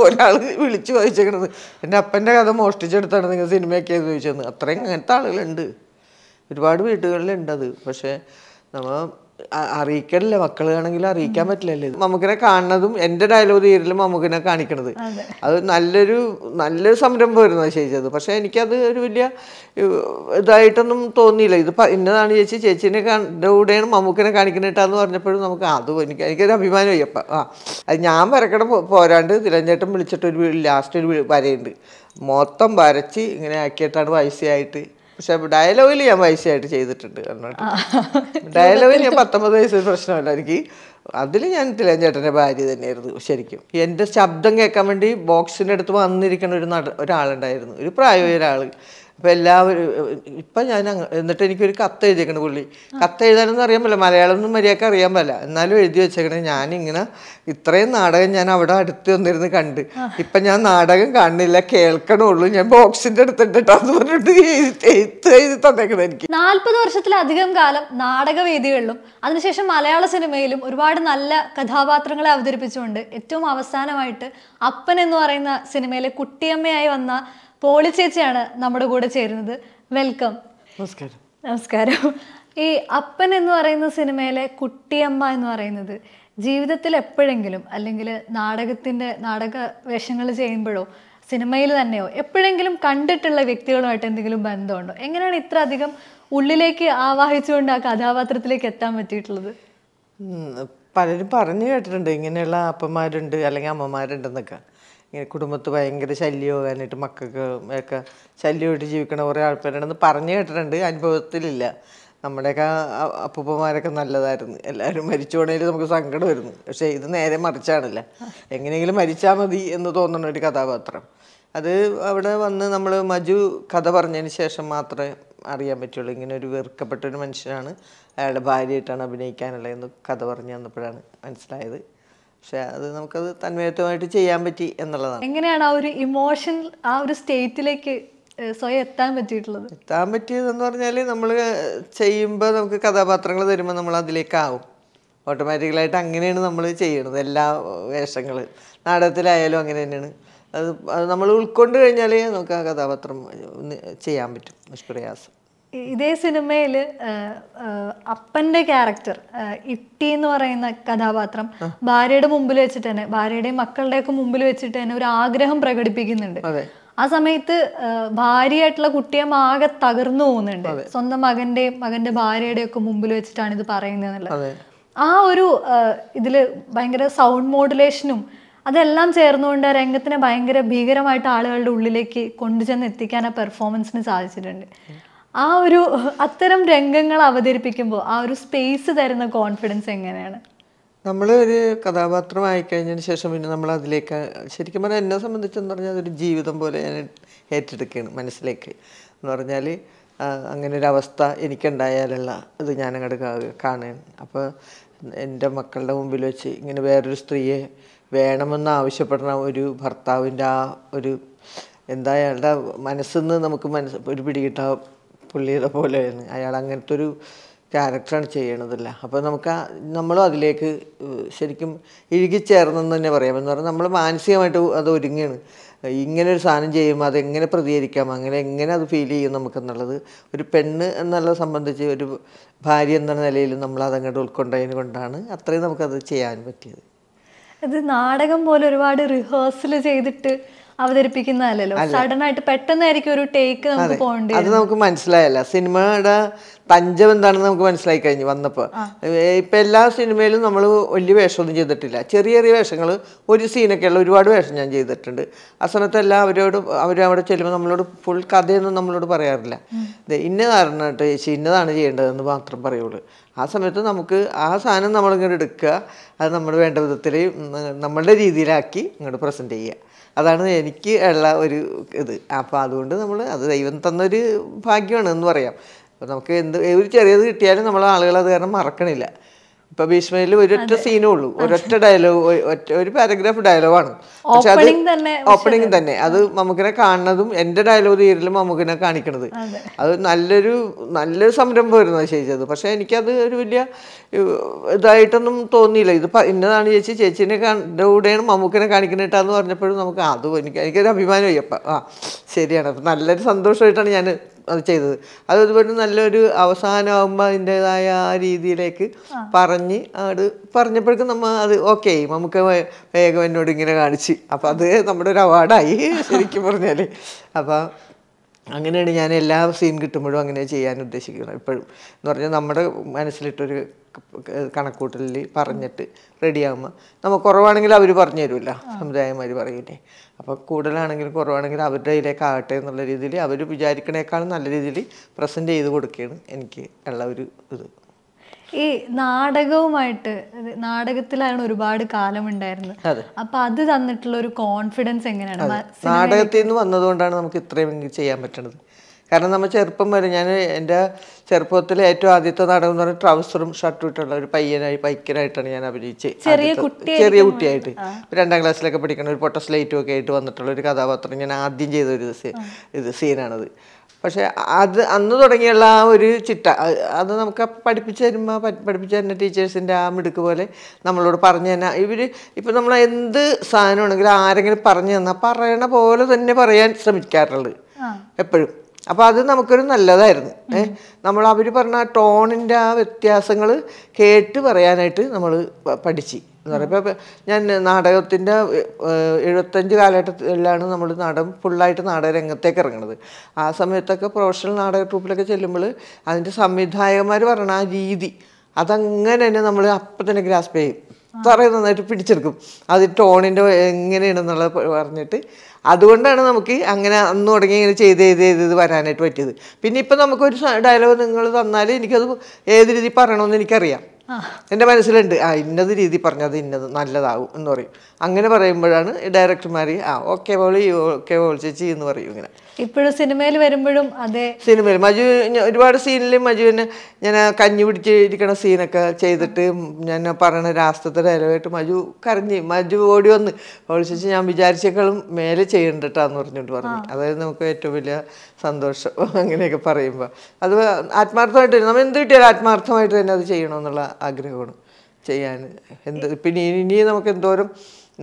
ഒരാൾ വിളിച്ചു ചോദിച്ചേക്കണത് എന്റെ അപ്പന്റെ കഥ മോഷ്ടിച്ചെടുത്താണ് നിങ്ങൾ സിനിമയൊക്കെ ചോദിച്ചത്. അത്രയും അങ്ങനത്തെ ആളുകളുണ്ട്. ഒരുപാട് വീടുകളിലുണ്ടത് പക്ഷേ നമ്മ അ- മക്കൾ മക്കളാണെങ്കിൽ അറിയിക്കാൻ പറ്റില്ലല്ലേ മമ്മൂക്കിനെ കാണുന്നതും എന്റെ ഡയലോഗ് തീരലും മമ്മൂക്കിനെ കാണിക്കണത്. അത്. നല്ലൊരു നല്ലൊരു സംരംഭമായിരുന്നു ചേച്ചത് പക്ഷെ എനിക്കത് ഒരു വലിയ ഇതായിട്ടൊന്നും തോന്നിയില്ല. ഇത് ഇന്നതാണ് ചേച്ചി. ചേച്ചീനെ കണ്ട കൂടെയാണ് മമ്മൂക്കിനെ കാണിക്കണിട്ടാന്ന് പറഞ്ഞപ്പോഴും നമുക്ക് അത് എനിക്ക് എനിക്കൊരു അഭിമാനമായി. അപ്പം ആ അത് ഞാൻ വരക്കണം പോരാണ്ട് തിരഞ്ഞേട്ടൻ വിളിച്ചിട്ടൊരു ലാസ്റ്റ് ഒരു വരയുണ്ട്. മൊത്തം വരച്ച് ഇങ്ങനെ ആക്കിയിട്ടാണ് വയസ്സായിട്ട് പക്ഷെ ഡയലോഗിൽ ഞാൻ വയസ്സായിട്ട് ചെയ്തിട്ടുണ്ട് എന്നിട്ട് ഡയലോഗിൽ ഞാൻ പത്തൊമ്പത് വയസ്സ് പ്രശ്നമല്ല. എനിക്ക് അതിൽ ഞാൻ തിലഞ്ചേട്ടന്റെ ഭാര്യ തന്നെയായിരുന്നു ശരിക്കും. എന്റെ ശബ്ദം കേൾക്കാൻ വേണ്ടി ബോക്സിന്റെ അടുത്ത് വന്നിരിക്കുന്ന ഒരു നട ഒരാളുണ്ടായിരുന്നു. ഒരു പ്രായമായ ഒരാൾ അപ്പോൾ എല്ലാവരും ഇപ്പം ഞാൻ എന്നിട്ട് എനിക്കൊരു കത്ത് എഴുതിയേക്കണ പുള്ളി. കത്ത് എഴുതാനൊന്നും അറിയാൻ പറ്റില്ല. മലയാളം ഒന്നും മര്യാദയ്ക്ക് അറിയാൻ പറ്റില്ല. എന്നാലും എഴുതി വെച്ചേക്കണേ. ഞാനിങ്ങനെ ഇത്രയും നാടകം ഞാൻ അവിടെ അടുത്ത് വന്നിരുന്ന് കണ്ട്. ഇപ്പം ഞാൻ നാടകം കാണുന്നില്ല കേൾക്കണുള്ളൂ. ഞാൻ ബോക്സിന്റെ അടുത്തിട്ടാന്ന് പറഞ്ഞിട്ട് എഴുതി എഴുത്ത് എഴുതി തന്നേക്കണേ എനിക്ക്. നാൽപ്പത് വർഷത്തിലധികം കാലം നാടകവേദികളിലും അതിനുശേഷം മലയാള സിനിമയിലും ഒരുപാട് നല്ല കഥാപാത്രങ്ങളെ അവതരിപ്പിച്ചുകൊണ്ട് ഏറ്റവും അവസാനമായിട്ട് അപ്പൻ എന്ന് പറയുന്ന സിനിമയിലെ കുട്ടിയമ്മയായി വന്ന പോളി ചേച്ചിയാണ് നമ്മുടെ കൂടെ ചേരുന്നത്. വെൽക്കം. നമസ്കാരം. നമസ്കാരം. ഈ അപ്പൻ എന്ന് പറയുന്ന സിനിമയിലെ കുട്ടിയമ്മ എന്ന് പറയുന്നത് ജീവിതത്തിൽ എപ്പോഴെങ്കിലും അല്ലെങ്കിൽ നാടകത്തിന്റെ നാടക വേഷങ്ങൾ ചെയ്യുമ്പോഴോ സിനിമയിൽ തന്നെയോ എപ്പോഴെങ്കിലും കണ്ടിട്ടുള്ള വ്യക്തികളുമായിട്ട് എന്തെങ്കിലും ബന്ധമുണ്ടോ? എങ്ങനെയാണ് ഇത്ര അധികം ഉള്ളിലേക്ക് ആവാഹിച്ചുകൊണ്ട് ആ കഥാപാത്രത്തിലേക്ക് എത്താൻ പറ്റിയിട്ടുള്ളത്? പലരും പറഞ്ഞു കേട്ടിട്ടുണ്ട് ഇങ്ങനെയുള്ള അപ്പന്മാരുണ്ട് അല്ലെങ്കിൽ അമ്മമാരുണ്ടെന്നൊക്കെ. ഇങ്ങനെ കുടുംബത്ത് ഭയങ്കര ശല്യം പോകാനായിട്ട് മക്കൾക്ക് ഒക്കെ ശല്യമായിട്ട് ജീവിക്കണ കുറേ ആൾക്കാരുണ്ടെന്ന് പറഞ്ഞു കേട്ടിട്ടുണ്ട്. അനുഭവത്തിലില്ല. നമ്മുടെയൊക്കെ അപ്പൂപ്പന്മാരൊക്കെ നല്ലതായിരുന്നു. എല്ലാവരും മരിച്ചു പോണേൽ നമുക്ക് സങ്കടം വരുന്നു. പക്ഷേ ഇത് നേരെ മറിച്ചാണല്ല. എങ്ങനെയെങ്കിലും മരിച്ചാൽ മതി എന്ന് തോന്നുന്ന ഒരു കഥാപാത്രം. അത് അവിടെ വന്ന് നമ്മൾ മജു കഥ പറഞ്ഞതിന് ശേഷം മാത്രമേ അറിയാൻ പറ്റുള്ളൂ. ഇങ്ങനെ ഒരു വെറുക്കപ്പെട്ട ഒരു മനുഷ്യനാണ്. അയാളുടെ ഭാര്യയായിട്ടാണ് അഭിനയിക്കാനുള്ളതെന്ന് കഥ പറഞ്ഞു തന്നപ്പോഴാണ് മനസ്സിലായത്. പക്ഷെ അത് നമുക്കത് തന്മയത്വമായിട്ട് ചെയ്യാൻ പറ്റി എന്നുള്ളതാണ്. എങ്ങനെയാണ് ആ ഒരു ഇമോഷൻ ആ ഒരു സ്റ്റേറ്റിലേക്ക് സ്വയം എത്താൻ പറ്റിയിട്ടുള്ളത്? എത്താൻ പറ്റിയതെന്ന് പറഞ്ഞാൽ നമ്മൾ ചെയ്യുമ്പോൾ നമുക്ക് കഥാപാത്രങ്ങൾ തരുമ്പോൾ നമ്മൾ അതിലേക്കാവും. ഓട്ടോമാറ്റിക്കലായിട്ട് അങ്ങനെയാണ് നമ്മൾ ചെയ്യുന്നത് എല്ലാ വേഷങ്ങൾ നാടകത്തിലായാലും അങ്ങനെ തന്നെയാണ്. അത് അത് നമ്മൾ ഉൾക്കൊണ്ട് കഴിഞ്ഞാൽ നമുക്ക് ആ കഥാപാത്രം ചെയ്യാൻ പറ്റും. നിഷ്പ്രയാസം ഇതേ സിനിമയിൽ അപ്പന്റെ ക്യാരക്ടർ ഇട്ടി എന്ന് പറയുന്ന കഥാപാത്രം ഭാര്യയുടെ മുമ്പിൽ വെച്ചിട്ട് തന്നെ ഭാര്യയുടെയും മക്കളുടെയൊക്കെ മുമ്പിൽ വെച്ചിട്ട് തന്നെ ഒരു ആഗ്രഹം പ്രകടിപ്പിക്കുന്നുണ്ട്. ആ സമയത്ത് ഭാര്യയായിട്ടുള്ള കുട്ടിയെ ആകെ തകർന്നു പോകുന്നുണ്ട്. സ്വന്തം മകന്റെയും മകന്റെ ഭാര്യയുടെയും ഒക്കെ മുമ്പിൽ വെച്ചിട്ടാണ് ഇത് പറയുന്നത് ആ ഒരു ഇതിൽ ഭയങ്കര സൗണ്ട് മോഡുലേഷനും അതെല്ലാം ചേർന്നുകൊണ്ട് ആ രംഗത്തിനെ ഭയങ്കര ഭീകരമായിട്ട് ആളുകളുടെ ഉള്ളിലേക്ക് കൊണ്ടുചെന്ന് എത്തിക്കാൻ ആ പെർഫോമൻസിന് സാധിച്ചിട്ടുണ്ട്. ആ ഒരു അത്തരം രംഗങ്ങൾ അവതരിപ്പിക്കുമ്പോൾ ആ ഒരു സ്പേസ് തരുന്ന കോൺഫിഡൻസ് എങ്ങനെയാണ്? നമ്മൾ ഒരു കഥാപാത്രമായി കഴിഞ്ഞതിന് ശേഷം പിന്നെ നമ്മൾ അതിലേക്ക് ശരിക്കും പറഞ്ഞാൽ എന്നെ സംബന്ധിച്ചെന്ന് പറഞ്ഞാൽ അതൊരു ജീവിതം പോലെ ഞാൻ ഏറ്റെടുക്കുകയാണ് മനസ്സിലേക്ക്. എന്ന് പറഞ്ഞാൽ അങ്ങനെ ഒരു അവസ്ഥ എനിക്കുണ്ടായാലുള്ള അത് ഞാൻ അങ്ങോട്ട് കാണുകയാണ്. അപ്പോൾ എന്റെ മക്കളുടെ മുമ്പിൽ വെച്ച് ഇങ്ങനെ വേറൊരു സ്ത്രീയെ വേണമെന്ന് ആവശ്യപ്പെടുന്ന ഒരു ഭർത്താവിന്റെ ആ ഒരു എന്താ അയാളുടെ മനസ്സിൽ നിന്ന് നമുക്ക് മനസ്സ് ഒരു പിടികിട്ടാ പുള്ളിയുടെ പോലെയാണ് അയാൾ അങ്ങനത്തെ ഒരു ക്യാരക്ടറാണ് ചെയ്യണതല്ല. അപ്പോൾ നമുക്ക് നമ്മളും അതിലേക്ക് ശരിക്കും ഇഴുകിച്ചേർന്നെന്ന് തന്നെ പറയാം. എന്ന് പറഞ്ഞാൽ നമ്മൾ മാനസികമായിട്ട് അത് ഒരുങ്ങുകയാണ്. ഇങ്ങനെ ഒരു സാധനം ചെയ്യുമ്പോൾ അതെങ്ങനെ പ്രതികരിക്കാം? അങ്ങനെ എങ്ങനെ അത് ഫീൽ ചെയ്യും നമുക്കെന്നുള്ളത് ഒരു പെണ്ണ് എന്നുള്ളത് സംബന്ധിച്ച് ഒരു ഭാര്യ എന്ന നിലയിൽ നമ്മൾ അതങ്ങോട്ട് ഉൾക്കൊണ്ടതിന് കൊണ്ടാണ് അത്രയും നമുക്കത് ചെയ്യാൻ പറ്റിയത്. അത് നാടകം പോലെ ഒരുപാട് റിഹേഴ്സൽ ചെയ്തിട്ട് അവതരിപ്പിക്കുന്നതല്ലല്ലോ. സഡൻ ആയിട്ട് പെട്ടെന്നായിരിക്കും ഒരു ടേക്ക് നമുക്ക് പോകേണ്ടി അത് നമുക്ക് മനസ്സിലായല്ല. സിനിമയുടെ തഞ്ചം എന്താണെന്ന് നമുക്ക് മനസ്സിലായി കഴിഞ്ഞു വന്നപ്പോൾ ഇപ്പം എല്ലാ സിനിമയിലും നമ്മൾ വലിയ വേഷമൊന്നും ചെയ്തിട്ടില്ല. ചെറിയ ചെറിയ വേഷങ്ങൾ ഒരു സീനൊക്കെ ഉള്ള ഒരുപാട് വേഷം ഞാൻ ചെയ്തിട്ടുണ്ട്. ആ സമയത്തെല്ലാം അവരോട് അവർ അവിടെ ചെല്ലുമ്പോൾ നമ്മളോട് ഫുൾ കഥയൊന്നും നമ്മളോട് പറയാറില്ല. ഇന്ന കാരണം ചേച്ചി ഇന്നതാണ് ചെയ്യേണ്ടതെന്ന് മാത്രം പറയുള്ളൂ. ആ സമയത്ത് നമുക്ക് ആ സാധനം നമ്മളിങ്ങോട്ട് എടുക്കുക. അത് നമ്മൾ വേണ്ട വിധത്തിൽ നമ്മളുടെ രീതിയിലാക്കി ഇങ്ങോട്ട് പ്രസന്റ് ചെയ്യുക. അതാണ് എനിക്ക് ഉള്ള ഒരു ഇത്. അപ്പോൾ അതുകൊണ്ട് നമ്മൾ അത് ദൈവം തന്നൊരു ഭാഗ്യമാണ് എന്ന് പറയാം. അപ്പോൾ നമുക്ക് എന്ത് ഒരു ചെറിയത് കിട്ടിയാലും നമ്മൾ ആളുകൾ അത് കാരണം മറക്കണില്ല. ഇപ്പൊ ഭീഷ്മയിൽ ഒരൊറ്റ സീനേ ഉള്ളൂ. ഒരൊറ്റ ഡയലോഗ് ഒറ്റ ഒരു പാരഗ്രാഫ് ഡയലോഗാണ് പക്ഷെ അത് ഓപ്പണിംഗ് തന്നെ അത് മമ്മൂക്കിനെ കാണുന്നതും എന്റെ ഡയലോഗ് തീരലും മമ്മൂക്കിനെ കാണിക്കണത്. അത്. നല്ലൊരു നല്ലൊരു സംരംഭമായിരുന്നു അത് ചെയ്തത് പക്ഷെ എനിക്കത് ഒരു വലിയ ഇതായിട്ടൊന്നും തോന്നിയില്ല. ഇത് ഇന്നതാണ് ചേച്ചി. ചേച്ചീനെ കണ്ട കൂടെയാണ് മമ്മൂക്കിനെ കാണിക്കണേട്ടാന്ന് പറഞ്ഞപ്പോഴും നമുക്ക് അത് എനിക്ക് എനിക്കൊരു അഭിമാനമായി. അപ്പം ആ ശരിയാണ്. അപ്പം നല്ലൊരു സന്തോഷമായിട്ടാണ് ഞാൻ അത് ചെയ്തത്. അത് അതുപോലെ നല്ലൊരു അവസാനമാകുമ്പോൾ അതിന്റെതായ ആ രീതിയിലേക്ക് പറഞ്ഞ് അത് പറഞ്ഞപ്പോഴേക്കും നമ്മൾ അത് ഓക്കെ നമുക്ക് വേഗം എന്നോട് ഇങ്ങനെ കാണിച്ച്. അപ്പം അത് നമ്മുടെ ഒരു അവാർഡായി ശരിക്കും പറഞ്ഞാൽ അപ്പം അങ്ങനെയാണ് ഞാൻ എല്ലാ സീൻ കിട്ടുമ്പോഴും അങ്ങനെ ചെയ്യാൻ ഉദ്ദേശിക്കുന്നത്. ഇപ്പോഴും എന്ന് പറഞ്ഞാൽ നമ്മുടെ മനസ്സിലിട്ടൊരു കണക്കൂട്ടലിൽ പറഞ്ഞിട്ട് റെഡിയാകുമ്പോൾ നമുക്ക് കുറവാണെങ്കിൽ അവർ പറഞ്ഞു തരുമല്ലോ സമുദായന്മാർ പറയില്ലേ അപ്പോൾ കൂടുതലാണെങ്കിലും കുറവാണെങ്കിൽ അവരുടെ ഇതിലേക്ക് ആകട്ടെ എന്നുള്ള രീതിയിൽ അവർ വിചാരിക്കണേക്കാളും നല്ല രീതിയിൽ പ്രസന്റ് ചെയ്ത് കൊടുക്കുകയാണ് എനിക്ക് ഉള്ള ഒരു ഇത്. ഈ നാടകവുമായിട്ട് നാടകത്തിലാണ് ഒരുപാട് കാലം ഉണ്ടായിരുന്നത് അപ്പൊ അത് തന്നിട്ടുള്ള ഒരു കോൺഫിഡൻസ് എങ്ങനെയാണ് നാടകത്തിൽ നിന്ന് വന്നതുകൊണ്ടാണ് നമുക്ക് ഇത്രയും ചെയ്യാൻ പറ്റുന്നത്. കാരണം നമ്മൾ ചെറുപ്പം വരെ ഞാൻ എന്റെ ചെറുപ്പത്തിൽ ഏറ്റവും ആദ്യത്തെ നാടകം എന്ന് പറഞ്ഞാൽ ട്രൗസറും ഷർട്ടും ഇട്ടുള്ള ഒരു പയ്യനായി പൈക്കനായിട്ടാണ് ഞാൻ അഭിനയിച്ചത് ചെറിയ കുട്ടി ചെറിയ കുട്ടിയായിട്ട്. രണ്ടാം ക്ലാസ്സിലൊക്കെ പഠിക്കുന്ന ഒരു പൊട്ട സ്ലേറ്റും ഒക്കെ ആയിട്ട് വന്നിട്ടുള്ള ഒരു കഥാപാത്രം ഞാൻ ആദ്യം ചെയ്ത ഒരു ഇത് സീനാണത്. പക്ഷെ അത് അന്ന് തുടങ്ങിയുള്ള ആ ഒരു ചിട്ട അത് നമുക്ക് പഠിപ്പിച്ച് തരുമ്പോൾ പഠിപ്പിച്ച് തരുന്ന ടീച്ചേഴ്സിന്റെ ആ മിടുക്ക് പോലെ നമ്മളോട് പറഞ്ഞു തന്നെ. ഇവർ ഇപ്പം നമ്മൾ എന്ത് സാധനമാണെങ്കിലും ആരെങ്കിലും പറഞ്ഞു തന്നാൽ പറയണ പോലെ തന്നെ പറയാൻ ശ്രമിക്കാറുള്ളത്. എപ്പോഴും. അപ്പോൾ അത് നമുക്കൊരു നല്ലതായിരുന്നു. ഏഹ് നമ്മൾ അവർ പറഞ്ഞ ടോണിന്റെ ആ വ്യത്യാസങ്ങൾ കേട്ട് പറയാനായിട്ട് നമ്മൾ പഠിച്ച്. എന്ന് പറയുമ്പോൾ ഞാൻ നാടകത്തിന്റെ എഴുപത്തഞ്ച് കാലഘട്ടത്തിലാണ് നമ്മൾ നാടകം ഫുള്ളായിട്ട് നാടക രംഗത്തേക്ക് ഇറങ്ങുന്നത് ആ സമയത്തൊക്കെ പ്രൊഫഷണൽ നാടക ട്രൂപ്പിലൊക്കെ ചെല്ലുമ്പോൾ അതിന്റെ സംവിധായകന്മാർ പറഞ്ഞ ആ രീതി അതങ്ങനെ തന്നെ നമ്മൾ അപ്പം തന്നെ ഗ്രാസ്പ് ചെയ്യും. അത്രയും നന്നായിട്ട് പിടിച്ചെടുക്കും. അത് ടോണിന്റെ എങ്ങനെയാണെന്നുള്ളത് പറഞ്ഞിട്ട്. അതുകൊണ്ടാണ് നമുക്ക് അങ്ങനെ അന്ന് തുടങ്ങി ഇങ്ങനെ ചെയ്ത് ചെയ്ത് ചെയ്ത് ഇത് വരാനായിട്ട് പറ്റിയത്. പിന്നെ ഇപ്പം നമുക്കൊരു ഡയലോഗ് നിങ്ങൾ തന്നാൽ എനിക്കത് ഏത് രീതി പറയണമെന്ന് എനിക്കറിയാം. എന്റെ മനസ്സിലുണ്ട് ആ ഇന്നത് രീതി പറഞ്ഞത് ഇന്നത് നല്ലതാവും എന്ന് പറയും. അങ്ങനെ പറയുമ്പോഴാണ് ഡയറക്ടർമാർ ആ ഓക്കെ പോളി ഓക്കെ പോൾ ചേച്ചി എന്ന് പറയും ഇങ്ങനെ. ഇപ്പോഴും സിനിമയിൽ വരുമ്പോഴും അതെ. സിനിമയിൽ മജു ഒരുപാട് സീനിൽ മജുവിന് ഞാൻ കഞ്ഞി പിടിച്ചിരിക്കണ സീനൊക്കെ ചെയ്തിട്ട് ഞാൻ പറയണ രാസ്ത്രത്തെ ഡയലോഗായിട്ട് മജു കരഞ്ഞ് മജു ഓടി വന്ന് വിളിച്ചു ഞാൻ വിചാരിച്ചേക്കാളും മേലെ ചെയ്യണ്ടട്ടാന്ന് പറഞ്ഞിട്ട് പറഞ്ഞു. അതായത് നമുക്ക് ഏറ്റവും വലിയ സന്തോഷം അങ്ങനെയൊക്കെ പറയുമ്പോൾ അത് ആത്മാർത്ഥമായിട്ട് നമ്മൾ എന്ത് കിട്ടിയാലും ആത്മാർത്ഥമായിട്ട് തന്നെ അത് ചെയ്യണമെന്നുള്ള ആഗ്രഹമാണ് ചെയ്യാൻ. എന്ത് പിന്നെ ഇനി നമുക്ക് എന്തോരം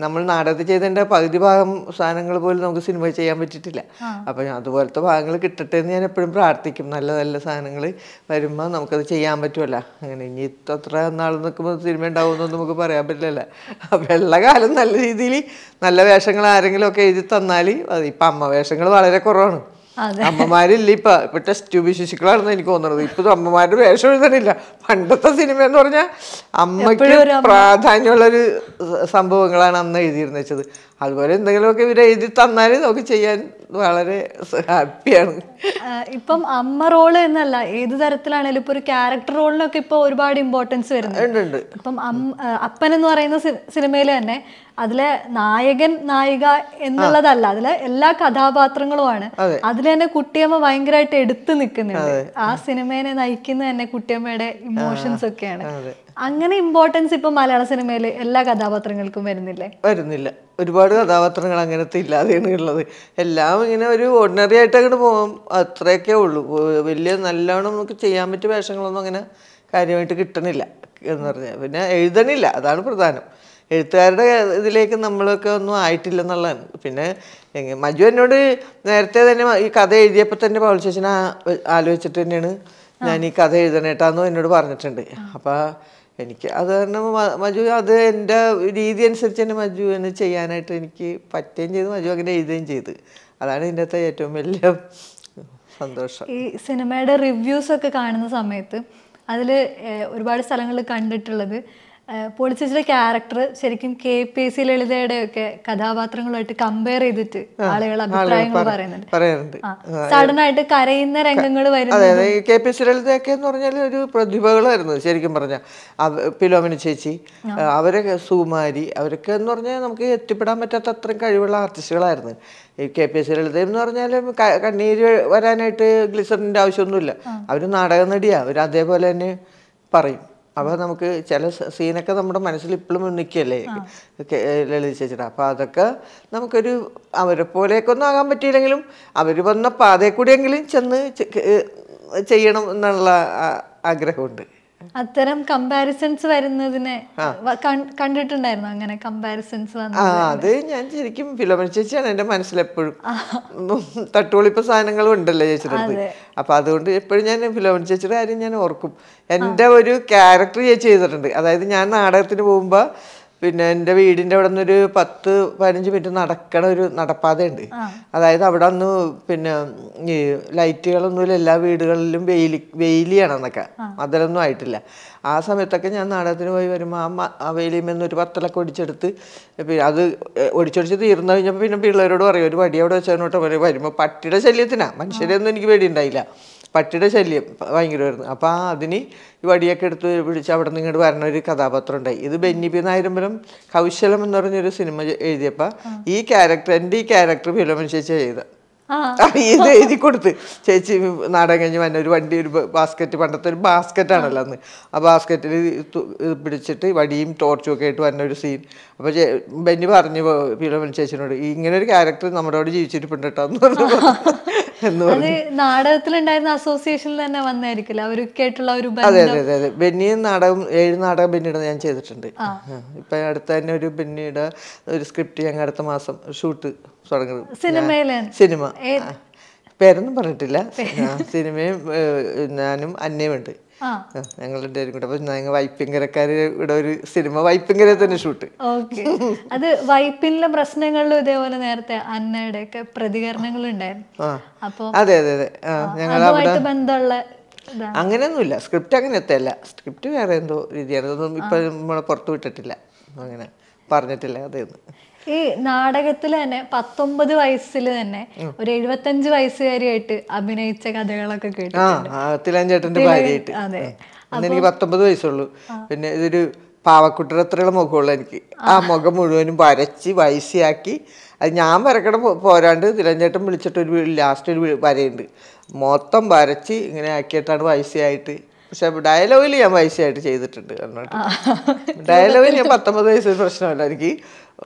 നമ്മൾ നാടകത്തിൽ ചെയ്തതിന്റെ പകുതി ഭാഗം സാധനങ്ങൾ പോലും നമുക്ക് സിനിമ ചെയ്യാൻ പറ്റിയിട്ടില്ല. അപ്പം അതുപോലത്തെ ഭാഗങ്ങൾ കിട്ടട്ടെ എന്ന് ഞാൻ എപ്പോഴും പ്രാർത്ഥിക്കും. നല്ല നല്ല സാധനങ്ങൾ വരുമ്പോൾ നമുക്കത് ചെയ്യാൻ പറ്റുമല്ലോ. അങ്ങനെ ഇനി അത്ര നാൾ നിൽക്കുമ്പോൾ സിനിമ ഉണ്ടാവുമെന്നൊന്നും നമുക്ക് പറയാൻ പറ്റില്ലല്ലോ. അപ്പം ഉള്ള കാലം നല്ല രീതിയിൽ നല്ല വേഷങ്ങൾ ആരെങ്കിലുമൊക്കെ എഴുതി തന്നാൽ അത് ഇപ്പം അമ്മ വേഷങ്ങൾ വളരെ കുറവാണ്. അമ്മമാരില്ല ഇപ്പൊ? ഇപ്പൊ ടെസ്റ്റ് ട്യൂബ് ശിശുക്കളാണെന്ന് എനിക്ക് തോന്നുന്നത് ഇപ്പൊ അമ്മമാരുടെ വേഷം എഴുതണില്ല. പണ്ടത്തെ സിനിമ എന്ന് പറഞ്ഞാൽ അമ്മയ്ക്ക് പ്രാധാന്യമുള്ളൊരു സംഭവങ്ങളാണ് അന്ന് എഴുതിയിരുന്നത് വെച്ചത്. അതുപോലെ എന്തെങ്കിലുമൊക്കെ ഇവർ എഴുതി തന്നാൽ നമുക്ക് ചെയ്യാൻ വളരെ ഹാപ്പിയാണ്. ഇപ്പം അമ്മ റോൾ എന്നല്ല ഏത് തരത്തിലാണേലും ഇപ്പൊ ഒരു ക്യാരക്ടർ റോളിനൊക്കെ ഇപ്പൊ ഒരുപാട് ഇമ്പോർട്ടൻസ് വരുന്നുണ്ട്. ഇപ്പം അപ്പൻ എന്ന് പറയുന്ന സിനിമയിൽ തന്നെ അതിലെ നായകൻ നായിക എന്നുള്ളതല്ല അതിലെ എല്ലാ കഥാപാത്രങ്ങളുമാണ്. അതിൽ തന്നെ കുട്ടിയമ്മ ഭയങ്കരമായിട്ട് എടുത്തു നിൽക്കുന്നുണ്ട് ആ സിനിമേനെ നയിക്കുന്ന തന്നെ കുട്ടിയമ്മയുടെ ഇമോഷൻസ് ഒക്കെയാണ്. അങ്ങനെ ഇമ്പോർട്ടൻസ് ഇപ്പൊ മലയാള സിനിമയിൽ എല്ലാ കഥാപാത്രങ്ങൾക്കും വരുന്നില്ലേ? വരുന്നില്ല. ഒരുപാട് കഥാപാത്രങ്ങൾ അങ്ങനത്തെ ഇല്ലാതെയാണ് ഉള്ളത്. എല്ലാം ഇങ്ങനെ ഒരു ഓർഡിനറി ആയിട്ട് അങ്ങോട്ട് പോകും. അത്രയൊക്കെ ഉള്ളൂ. വലിയ നല്ലോണം നമുക്ക് ചെയ്യാൻ പറ്റിയ വേഷങ്ങളൊന്നും അങ്ങനെ കാര്യമായിട്ട് കിട്ടണില്ല എന്ന് പറഞ്ഞാൽ പിന്നെ എഴുതണില്ല. അതാണ് പ്രധാനം. എഴുത്തുകാരുടെ ഇതിലേക്ക് നമ്മളൊക്കെ ഒന്നും ആയിട്ടില്ലെന്നുള്ളതാണ്. പിന്നെ മജു എന്നോട് നേരത്തെ തന്നെ ഈ കഥ എഴുതിയപ്പോൾ തന്നെ പൗൾ ചേച്ചനെ ആലോചിച്ചിട്ട് തന്നെയാണ് ഞാൻ ഈ കഥ എഴുതണേട്ടാന്നും എന്നോട് പറഞ്ഞിട്ടുണ്ട്. അപ്പം എനിക്ക് അത് കാരണം മജു അത് എന്റെ രീതി അനുസരിച്ച് തന്നെ മജു എന്ന് ചെയ്യാനായിട്ട് എനിക്ക് പറ്റുകയും ചെയ്തു. മജു അങ്ങനെ എഴുതുകയും ചെയ്തു. അതാണ് ഇതിന്റെ അകത്തെ ഏറ്റവും വലിയ സന്തോഷം. ഈ സിനിമയുടെ റിവ്യൂസ് ഒക്കെ കാണുന്ന സമയത്ത് അതിൽ ഒരുപാട് സ്ഥലങ്ങളിൽ കണ്ടിട്ടുള്ളത് പൊളിച്ചിച്ചിലെ ക്യാരക്ടർ ശരിക്കും കെ പി എസ് സി ലളിതയുടെ ഒക്കെ കഥാപാത്രങ്ങളുമായിട്ട് കമ്പയർ ചെയ്തിട്ട് ആളുകൾ അഭിപ്രായങ്ങൾ പറയുന്നുണ്ട്. സഡൻ ആയിട്ട് കരയുന്ന രംഗങ്ങൾ വരുന്നത് കെ പി എസ് സി ലളിതയൊക്കെ എന്ന് പറഞ്ഞാൽ ഒരു പ്രതിഭകളായിരുന്നു ശരിക്കും പറഞ്ഞാൽ. പിലോമിന ചേച്ചി അവരൊക്കെ സുകുമാരി അവരൊക്കെ എന്ന് പറഞ്ഞാൽ നമുക്ക് എത്തിപ്പെടാൻ പറ്റാത്ത അത്രയും കഴിവുള്ള ആർട്ടിസ്റ്റുകളായിരുന്നു ഈ K P S C Lalitha എന്ന് പറഞ്ഞാൽ കണ്ണീര് വരാനായിട്ട് ഗ്ലിസറിന്റെ ആവശ്യമൊന്നുമില്ല. അവർ നാടക നടിയാണ് അവർ അതേപോലെ തന്നെ പറയും. അപ്പോൾ നമുക്ക് ചില സീനൊക്കെ നമ്മുടെ മനസ്സിൽ ഇപ്പോഴും നിൽക്കല്ലേ ലളിത ചേച്ചിയുടെ. അപ്പോൾ അതൊക്കെ നമുക്കൊരു അവരെ പോലെയൊക്കെ ഒന്നും ആകാൻ പറ്റിയില്ലെങ്കിലും അവർ വന്ന പാതയിൽ കൂടിയെങ്കിലും ചെന്ന് ചെയ്യണം എന്നുള്ള ആഗ്രഹമുണ്ട്. അത്തരം കമ്പാരിസൺസ് വരുന്നതിനെ കണ്ടിട്ടുണ്ടായിരുന്നു അങ്ങനെ കമ്പാരിസൺസ് അത് ഞാൻ ശരിക്കും ഫിലോമൻ ചേച്ചിയാണ് എന്റെ മനസ്സിലെപ്പോഴും. തട്ടുപൊളിപ്പ സാധനങ്ങളും ഉണ്ടല്ലോ ചേച്ചിയുടെ അപ്പൊ അതുകൊണ്ട് എപ്പോഴും ഞാൻ ഫിലോമൻ ചേച്ചിയുടെ കാര്യം ഞാൻ ഓർക്കും. എന്റെ ഒരു ക്യാരക്ടർ ചേച്ചി ചെയ്തിട്ടുണ്ട്. അതായത് ഞാൻ നാടകത്തിന് പോകുമ്പോൾ പിന്നെ എന്റെ വീടിന്റെ അവിടെ നിന്നൊരു പത്ത് പതിനഞ്ച് മിനിറ്റ് നടക്കണ ഒരു നടപ്പാതയുണ്ട്. അതായത് അവിടെ അന്ന് പിന്നെ ഈ ലൈറ്റുകളൊന്നുമില്ല എല്ലാ വീടുകളിലും വെയിലി വെയിലിയാണ് എന്നൊക്കെ അതിലൊന്നും ആയിട്ടില്ല. ആ സമയത്തൊക്കെ ഞാൻ നാടകത്തിന് പോയി വരുമ്പോൾ ആ വെയിലിമെന്നൊരു ആ വെയിലിമെന്ന് ഒരു പത്തലൊക്കെ ഒടിച്ചെടുത്ത് പിന്നെ അത് ഒടിച്ചൊടിച്ച് തീർന്നു കഴിഞ്ഞപ്പോൾ പിന്നെ പിള്ളേരോട് പറയും ഒരു വടി അവിടെ വെച്ചോട്ട് പറയും വരുമ്പോൾ പട്ടിയുടെ ശല്യത്തിനാ. മനുഷ്യരെയൊന്നും എനിക്ക് പേടിയുണ്ടായില്ല. പട്ടിയുടെ ശല്യം ഭയങ്കരമായിരുന്നു. അപ്പോൾ ആ അതിന് ഈ വടിയൊക്കെ എടുത്ത് പിടിച്ച് അവിടെ നിന്ന് ഇങ്ങോട്ട് വരണ ഒരു കഥാപാത്രം ഉണ്ടായി ഇത് ബെന്നി പി നായരമ്പലം കൗശലം എന്ന് പറഞ്ഞൊരു സിനിമ എഴുതിയപ്പോൾ ഈ ക്യാരക്ടർ എന്റെ ഈ ക്യാരക്ടർ ഫിലോമൻ ചേച്ചി ചെയ്ത ഇത് എഴുതി കൊടുത്ത്. ചേച്ചി നാടകം കഴിഞ്ഞ് വന്ന ഒരു വണ്ടി ഒരു ബാസ്ക്കറ്റ് പണ്ടത്തെ ഒരു ബാസ്ക്കറ്റ് ആണല്ലോ അന്ന്. ആ ബാസ്ക്കറ്റിൽ പിടിച്ചിട്ട് വടിയും ടോർച്ചും ഒക്കെ ആയിട്ട് വന്ന ഒരു സീൻ. അപ്പോൾ ബെന്നി പറഞ്ഞു ഫിലോമൻ ചേച്ചിനോട് ഇങ്ങനെ ഒരു ക്യാരക്ടർ നമ്മുടെ അവിടെ ജീവിച്ചിരിപ്പുണ്ട് കേട്ടോ എന്ന് പറഞ്ഞു. അത് നാടകത്തിലുണ്ടായിരുന്ന അസോസിയേഷനിൽ തന്നെ വന്നായിരിക്കില്ല അവരൊക്കെ ഒരു അതെ അതെ അതെ അതെ. ബെന്നി നാടകം ഏഴ് നാടകം ബെന്നിയുടെ ഞാൻ ചെയ്തിട്ടുണ്ട്. ഇപ്പൊ അടുത്ത തന്നെ ഒരു ബെന്നിയുടെ ഒരു സ്ക്രിപ്റ്റ് ഞങ്ങൾ അടുത്ത മാസം ഷൂട്ട് തുടങ്ങുന്നത്. സിനിമയിലെ. സിനിമ. പേരൊന്നും പറഞ്ഞിട്ടില്ല. സിനിമയും ഞാനും അന്നയും ഉണ്ട്. ഞങ്ങൾ രണ്ടുപേരും കൂടെ. അപ്പൊ ഞങ്ങൾ വൈപ്പിങ്കരക്കാര് ഇവിടെ ഒരു സിനിമ വൈപ്പിങ്കര തന്നെ ഷൂട്ട്. ഓക്കെ. അത് വൈപ്പിനിലെ പ്രശ്നങ്ങളിലും ഇതേപോലെ നേരത്തെ അന്നയുടെ ഒക്കെ പ്രതികരണങ്ങൾ ഉണ്ടായിരുന്നു അപ്പൊ അതെ അതെ അതെ. ഞങ്ങൾ ബന്ധമുള്ള അങ്ങനെയൊന്നുമില്ല. സ്ക്രിപ്റ്റ് അങ്ങനെ എത്തല്ല സ്ക്രിപ്റ്റ് വേറെ എന്തോ രീതിയാണ്. ഇതൊന്നും ഇപ്പൊ നമ്മളെ പുറത്തു വിട്ടിട്ടില്ല. അങ്ങനെ പറഞ്ഞിട്ടില്ല. അതെയൊന്നും ഈ നാടകത്തിൽ തന്നെ പത്തൊമ്പത് വയസ്സിൽ തന്നെ ഒരു എഴുപത്തഞ്ച് വയസ്സുകാരിയായിട്ട് അഭിനയിച്ച കഥകളൊക്കെ കേട്ടു ആ ആ, ഭാര്യയായിട്ട്. അതെ. എനിക്ക് പത്തൊമ്പത് വയസ്സുള്ളൂ. പിന്നെ ഇതൊരു പാവക്കുട്ടിയുടെ അത്രയുള്ള മുഖമുള്ള എനിക്ക്. ആ മുഖം മുഴുവനും വരച്ച് വയസ്സിയാക്കി അത് ഞാൻ വരക്കണ പോരാണ്ട് തിലഞ്ചേട്ടൻ വിളിച്ചിട്ട് ഒരു ലാസ്റ്റ് ഒരു വരയുണ്ട്. മൊത്തം വരച്ച് ഇങ്ങനെ ആക്കിയിട്ടാണ് വയസ്സിയായിട്ട് പക്ഷെ ഡയലോഗിൽ ഞാൻ വയസ്സായിട്ട് ചെയ്തിട്ടുണ്ട്. ഡയലോഗിൽ ഞാൻ പത്തൊമ്പത് വയസ്സ് പ്രശ്നമല്ല. എനിക്ക്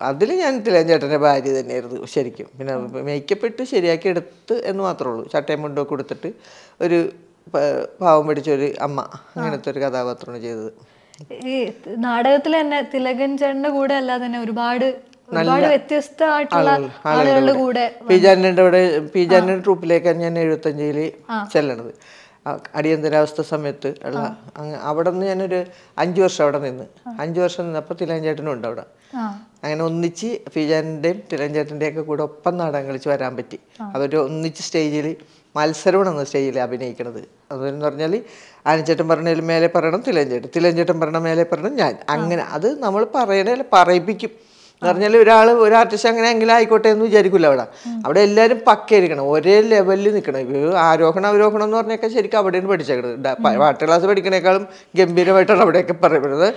അതിൽ ഞാൻ തിലഞ്ചേട്ടന്റെ ഭാര്യ തന്നെയായിരുന്നു ശരിക്കും. പിന്നെ മേക്കപ്പ് ഇട്ട് ശരിയാക്കി എടുത്ത് എന്ന് മാത്രമേ ഉള്ളൂ. ചട്ടയും മുണ്ടൊക്കെ കൊടുത്തിട്ട് ഒരു പാവം പിടിച്ചൊരു അമ്മ. അങ്ങനത്തെ ഒരു കഥാപാത്രമാണ് ചെയ്തത്. ഈ നാടകത്തിൽ തന്നെ തിലകൻ കൂടെ അല്ലാതെ തന്നെ ഒരുപാട് ഒരുപാട് വ്യത്യസ്തമായിട്ടുള്ള ആളുകളുടെ കൂടെ. പി ജാനിന്റെ പി ജാനന്റെ ട്രൂപ്പിലേക്കാണ് ഞാൻ എഴുപത്തഞ്ചിൽ ചെല്ലണത്. അടിയന്തരാവസ്ഥ സമയത്ത് ഉള്ള അവിടെ നിന്ന് ഞാനൊരു അഞ്ചു വർഷം അവിടെ നിന്ന്. അഞ്ചു വർഷം നിന്നപ്പോൾ തിലാഞ്ചേട്ടനും ഉണ്ട് അവിടെ. അങ്ങനെ ഒന്നിച്ച് ഫിജാനിന്റെയും തിരഞ്ചേട്ടന്റെയും ഒക്കെ കൂടെ ഒപ്പം നാടകം കളിച്ച് വരാൻ പറ്റി. അവർ ഒന്നിച്ച് സ്റ്റേജിൽ മത്സരമാണ് സ്റ്റേജിൽ അഭിനയിക്കുന്നത് അതെന്ന് പറഞ്ഞാൽ ആനച്ചേട്ടൻ പറഞ്ഞതിൽ മേലെ പറയണം തിലഞ്ചേട്ടൻ തിലഞ്ചേട്ടൻ പറഞ്ഞ മേലെ പറയണം ഞാൻ. അങ്ങനെ അത് നമ്മൾ പറയണേൽ പറയിപ്പിക്കും. എന്ന് പറഞ്ഞാൽ ഒരാൾ ഒരു ആർട്ടിസ്റ്റ് അങ്ങനെ എങ്കിലും ആയിക്കോട്ടെ എന്ന് വിചാരിക്കില്ല അവിടെ. അവിടെ എല്ലാവരും പക്കയിരിക്കണം ഒരേ ലെവലിൽ നിൽക്കണം ഇവർ ആരോഹണം അവരോഹണം എന്ന് പറഞ്ഞൊക്കെ ശരിക്കും അവിടെയാണ് പഠിച്ചേക്കുന്നത് വാട്ടർ പാട്ട് ക്ലാസ് പഠിക്കണേക്കാളും ഗംഭീരമായിട്ടാണ് അവിടെയൊക്കെ പറയുന്നത്.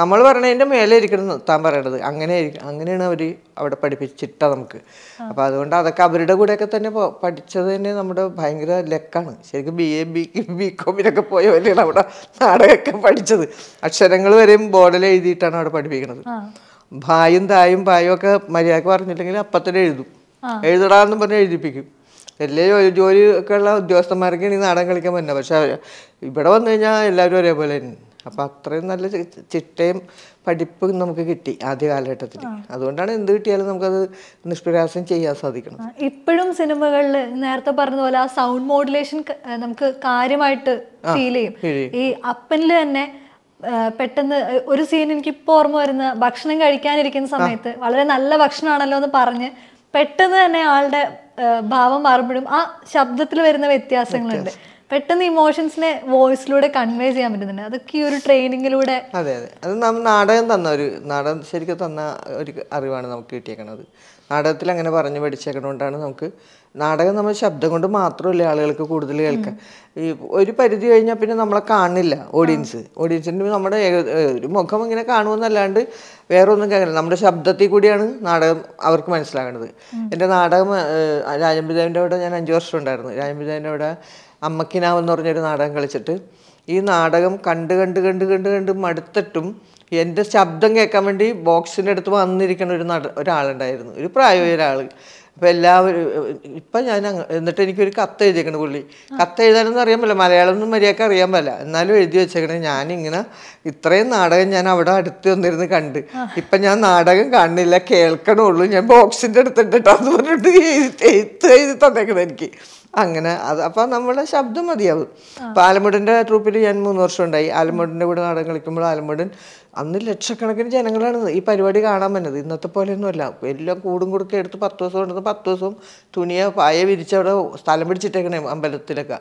നമ്മൾ പറയണതിന്റെ മേലെ ഇരിക്കണം നിർത്താൻ പറയണത്. അങ്ങനെ അങ്ങനെയാണ് അവർ അവിടെ പഠിപ്പിച്ചിട്ട നമുക്ക്. അപ്പോൾ അതുകൊണ്ട് അതൊക്കെ അവരുടെ കൂടെയൊക്കെ തന്നെ പഠിച്ചത് തന്നെ നമ്മുടെ ഭയങ്കര ലക്കാണ്. ശരിക്കും ബി എ ബി ബി കോമിനൊക്കെ പോയ പോലെയാണ് അവിടെ നാടകമൊക്കെ പഠിച്ചത്. അക്ഷരങ്ങൾ വരെയും ബോർഡിൽ എഴുതിയിട്ടാണ് അവിടെ പഠിപ്പിക്കുന്നത് ഭായും തായും പായും ഒക്കെ മര്യാദയ്ക്ക് പറഞ്ഞില്ലെങ്കിൽ അപ്പത്തന്നെ എഴുതും. എഴുതടാന്ന് പറഞ്ഞ് എഴുതിപ്പിക്കും. എല്ലാ ജോലി ഒക്കെ ഉള്ള ഉദ്യോഗസ്ഥന്മാർക്ക് ഈ നാടൻ കളിക്കാൻ പറ്റുന്നത് പക്ഷെ ഇവിടെ വന്നു കഴിഞ്ഞാൽ എല്ലാവരും ഒരേപോലെ തന്നെ. അപ്പം അത്രയും നല്ല ചിട്ടയും പഠിപ്പും നമുക്ക് കിട്ടി ആദ്യ കാലഘട്ടത്തിൽ അതുകൊണ്ടാണ് എന്ത് കിട്ടിയാലും നമുക്കത് നിഷ്പ്രയാസം ചെയ്യാൻ സാധിക്കണം. ഇപ്പോഴും സിനിമകളിൽ നേരത്തെ പറഞ്ഞ പോലെ ആ സൗണ്ട് മോഡുലേഷൻ നമുക്ക് കാര്യമായിട്ട് ഫീൽ ചെയ്യും. ഈ അപ്പനിൽ തന്നെ പെട്ടെന്ന് ഒരു സീൻ എനിക്ക് ഇപ്പോൾ ഓർമ്മ വരുന്ന ഭക്ഷണം കഴിക്കാനിരിക്കുന്ന സമയത്ത് വളരെ നല്ല ഭക്ഷണമാണല്ലോ എന്ന് പറഞ്ഞ് പെട്ടെന്ന് തന്നെ ആളുടെ ഭാവം മാറുമ്പോഴും ആ ശബ്ദത്തിൽ വരുന്ന വ്യത്യാസങ്ങളുണ്ട്. പെട്ടെന്ന് ഇമോഷൻസിനെ വോയിസിലൂടെ കൺവേ ചെയ്യാൻ പറ്റുന്നുണ്ട്. അതൊക്കെ ഈ ഒരു ട്രെയിനിങ്ങിലൂടെ അതെ അതെ. അത് നാടകം തന്ന ഒരു നാടകം ശരിക്കും തന്ന ഒരു അറിവാണ് നമുക്ക് കിട്ടിയേക്കണത്. നാടകത്തിൽ അങ്ങനെ പറഞ്ഞു പഠിച്ചേക്കണോണ്ടാണ് നമുക്ക് നാടകം നമ്മൾ ശബ്ദം കൊണ്ട് മാത്രമല്ല ആളുകൾക്ക് കൂടുതൽ കേൾക്കുക ഈ ഒരു പരിധി കഴിഞ്ഞാൽ പിന്നെ നമ്മളെ കാണില്ല ഓഡിയൻസ് ഓഡിയൻസിന്റെ നമ്മുടെ ഒരു മുഖം ഇങ്ങനെ കാണുമെന്നല്ലാണ്ട് വേറെ ഒന്നും കേൾക്കില്ല നമ്മുടെ ശബ്ദത്തിൽ കൂടിയാണ് നാടകം അവർക്ക് മനസ്സിലാകുന്നത് എന്റെ നാടകം രാജംപിതാവിന്റെ അവിടെ ഞാൻ അഞ്ച് വർഷം ഉണ്ടായിരുന്നു. രാജംപിതാവിന്റെ അവിടെ അമ്മക്കിനാവെന്ന് പറഞ്ഞൊരു നാടകം കളിച്ചിട്ട് ഈ നാടകം കണ്ട് കണ്ട് കണ്ട് കണ്ട് കണ്ട് മടുത്തിട്ടും എന്റെ ശബ്ദം കേൾക്കാൻ വേണ്ടി ബോക്സിന്റെ അടുത്ത് വന്നിരിക്കുന്ന ഒരു നട ഒരാളുണ്ടായിരുന്നു. ഒരു പ്രായമായ ഒരാൾ. അപ്പം എല്ലാവരും ഇപ്പം ഞാൻ എന്നിട്ട് എനിക്കൊരു കത്ത് എഴുതിയേക്കണ പുള്ളി. കത്ത് എഴുതാനൊന്നും അറിയാൻ പറ്റില്ല. മലയാളം ഒന്നും മര്യാദയ്ക്ക് അറിയാൻ പറ്റില്ല. എന്നാലും എഴുതി വെച്ചേക്കണേ. ഞാനിങ്ങനെ ഇത്രയും നാടകം ഞാൻ അവിടെ അടുത്ത് വന്നിരുന്ന് കണ്ട്. ഇപ്പം ഞാൻ നാടകം കാണുന്നില്ല കേൾക്കണുള്ളൂ ഞാൻ ബോക്സിന്റെ അടുത്തിട്ടാന്ന് പറഞ്ഞിട്ട് എഴുതി എഴുത്ത് എഴുതി തന്നേക്കണേ എനിക്ക്. അങ്ങനെ അത് അപ്പം നമ്മുടെ ശബ്ദം മതിയാവും. അപ്പം ആലമുടന്റെ ട്രൂപ്പിൽ ഞാൻ മൂന്ന് വർഷം ഉണ്ടായി ആലമുടന്റെ കൂടെ നാടകം കളിക്കുമ്പോൾ ആലമുടൻ അന്ന് ലക്ഷക്കണക്കിന് ജനങ്ങളാണ് ഈ പരിപാടി കാണാൻ പറ്റുന്നത് ഇന്നത്തെ പോലെയൊന്നുമല്ല എല്ലാം കൂടും കൊടുക്കെ എടുത്ത് പത്ത് ദിവസം ഉണ്ടെന്ന് പത്ത് ദിവസം തുണിയെ പായ വിരിച്ച് അവിടെ സ്ഥലം പിടിച്ചിട്ടേക്കണേ അമ്പലത്തിലൊക്കെ.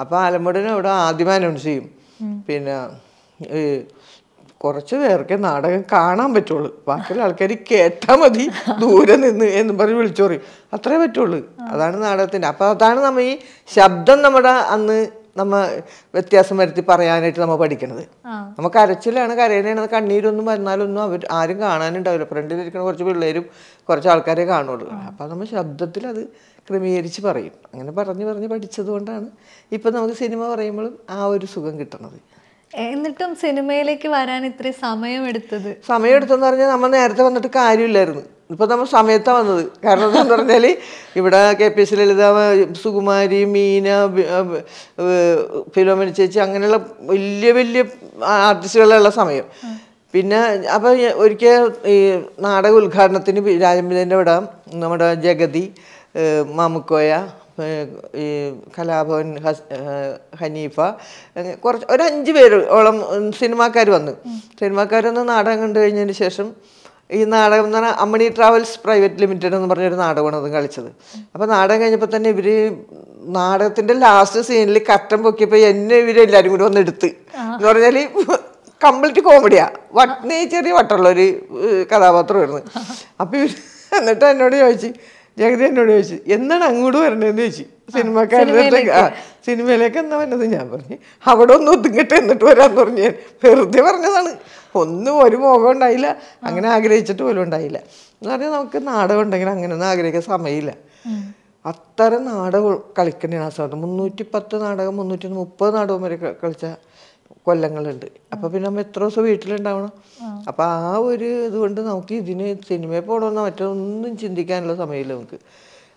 അപ്പോൾ ആലമുടൻ അവിടെ ആദ്യം അനൗൺസ് ചെയ്യും. പിന്നെ കുറച്ച് പേർക്ക് നാടകം കാണാൻ പറ്റുള്ളൂ. ബാക്കിയുള്ള ആൾക്കാർ കേട്ടാൽ മതി. ദൂരെ നിന്ന് എന്ന് പറഞ്ഞ് വിളിച്ചു പറയും. അത്രേ പറ്റുള്ളൂ. അതാണ് നാടകത്തിന്റെ അപ്പോൾ അതാണ് നമ്മൾ ഈ ശബ്ദം നമ്മുടെ അന്ന് നമ്മ വ്യത്യാസം വരുത്തി പറയാനായിട്ട് നമ്മൾ പഠിക്കണത്. നമ്മൾ കരച്ചിലാണ് കരയണത് കണ്ണീരൊന്നും വന്നാലൊന്നും അവർ ആരും കാണാനുണ്ടാവില്ല. ഫ്രണ്ടിലിരിക്കുന്ന കുറച്ച് പിള്ളേരും കുറച്ച് ആൾക്കാരെ കാണുള്ളൂ. അപ്പം നമ്മൾ ശബ്ദത്തിൽ അത് ക്രമീകരിച്ച് പറയും. അങ്ങനെ പറഞ്ഞ് പറഞ്ഞ് പഠിച്ചത് കൊണ്ടാണ് ഇപ്പം നമുക്ക് സിനിമ പറയുമ്പോഴും ആ ഒരു സുഖം കിട്ടണത്. എന്നിട്ടും സിനിമയിലേക്ക് വരാൻ ഇത്ര സമയമെടുത്തത്? സമയമെടുത്തെന്ന് പറഞ്ഞാൽ നമ്മൾ നേരത്തെ വന്നിട്ട് കാര്യമില്ലായിരുന്നു. ഇപ്പം നമ്മൾ സമയത്താണ് വന്നത്. കാരണം എന്താന്ന് പറഞ്ഞാൽ ഇവിടെ K P S Lalitha Sukumari Meena Philomina ചേച്ചി അങ്ങനെയുള്ള വലിയ വലിയ ആർട്ടിസ്റ്റുകളുള്ള സമയം. പിന്നെ അപ്പം ഒരിക്കൽ ഈ നാടക ഉദ്ഘാടനത്തിന് രാജമ്പതിന്റെ ഇവിടെ നമ്മുടെ ജഗതി മാമുക്കോയ ഈ കലാഭവൻ ഹനീഫ കുറച്ച് ഒരു അഞ്ച് പേര് ഓളം സിനിമാക്കാർ വന്നു സിനിമാക്കാർ വന്ന് നാടകം കണ്ടു കഴിഞ്ഞതിന് ശേഷം ഈ നാടകം എന്ന് പറഞ്ഞാൽ അമ്മണി ട്രാവൽസ് പ്രൈവറ്റ് ലിമിറ്റഡ് എന്ന് പറഞ്ഞൊരു നാടകമാണ് അത് കളിച്ചത്. അപ്പോൾ നാടകം കഴിഞ്ഞപ്പോൾ തന്നെ ഇവർ നാടകത്തിന്റെ ലാസ്റ്റ് സീനിൽ കട്ടൻ പൊക്കിയപ്പോൾ എന്നെ ഇവരെല്ലാവരും കൂടി വന്ന് എടുത്ത് എന്ന് പറഞ്ഞാൽ കംപ്ലീറ്റ് കോമഡിയാ. വട്ടിനെ ചെറിയ വട്ടമുള്ളൊരു കഥാപാത്രമായിരുന്നു. അപ്പോൾ ഇവർ എന്നിട്ട് എന്നോട് ചോദിച്ചു ജഗതി എന്നോട് ചോദിച്ചു എന്നാണ് അങ്ങോട്ട് വരണേന്ന് ചോദിച്ചു. സിനിമക്കാരുടെ സിനിമയിലേക്ക്. എന്നാ വന്നത് ഞാൻ പറഞ്ഞു. അവിടെ ഒന്ന് ഒതുങ്ങട്ടെ എന്നിട്ട് വരാന്ന് പറഞ്ഞു ഞാൻ. വെറുതെ പറഞ്ഞതാണ്. ഒന്നും ഒരു മുഖം ഉണ്ടായില്ല. അങ്ങനെ ആഗ്രഹിച്ചിട്ട് പോലും ഉണ്ടായില്ല. എന്ന് പറഞ്ഞാൽ നമുക്ക് നാടകം ഉണ്ടെങ്കിൽ അങ്ങനെയൊന്നും ആഗ്രഹിക്കാൻ സമയമില്ല. അത്ര നാടകം കളിക്കണ ആ സമയത്ത് മുന്നൂറ്റി പത്ത് നാടകം മുന്നൂറ്റി മുപ്പത് നാടകം വരെ കളിച്ച കൊല്ലങ്ങളുണ്ട്. അപ്പൊ പിന്നെ നമ്മ എത്ര ദിവസം വീട്ടിലുണ്ടാവണം. അപ്പൊ ആ ഒരു ഇതുകൊണ്ട് നമുക്ക് ഇതിന് സിനിമയിൽ പോകണമെന്നോ മറ്റൊന്നും ചിന്തിക്കാനുള്ള സമയമില്ല നമുക്ക്.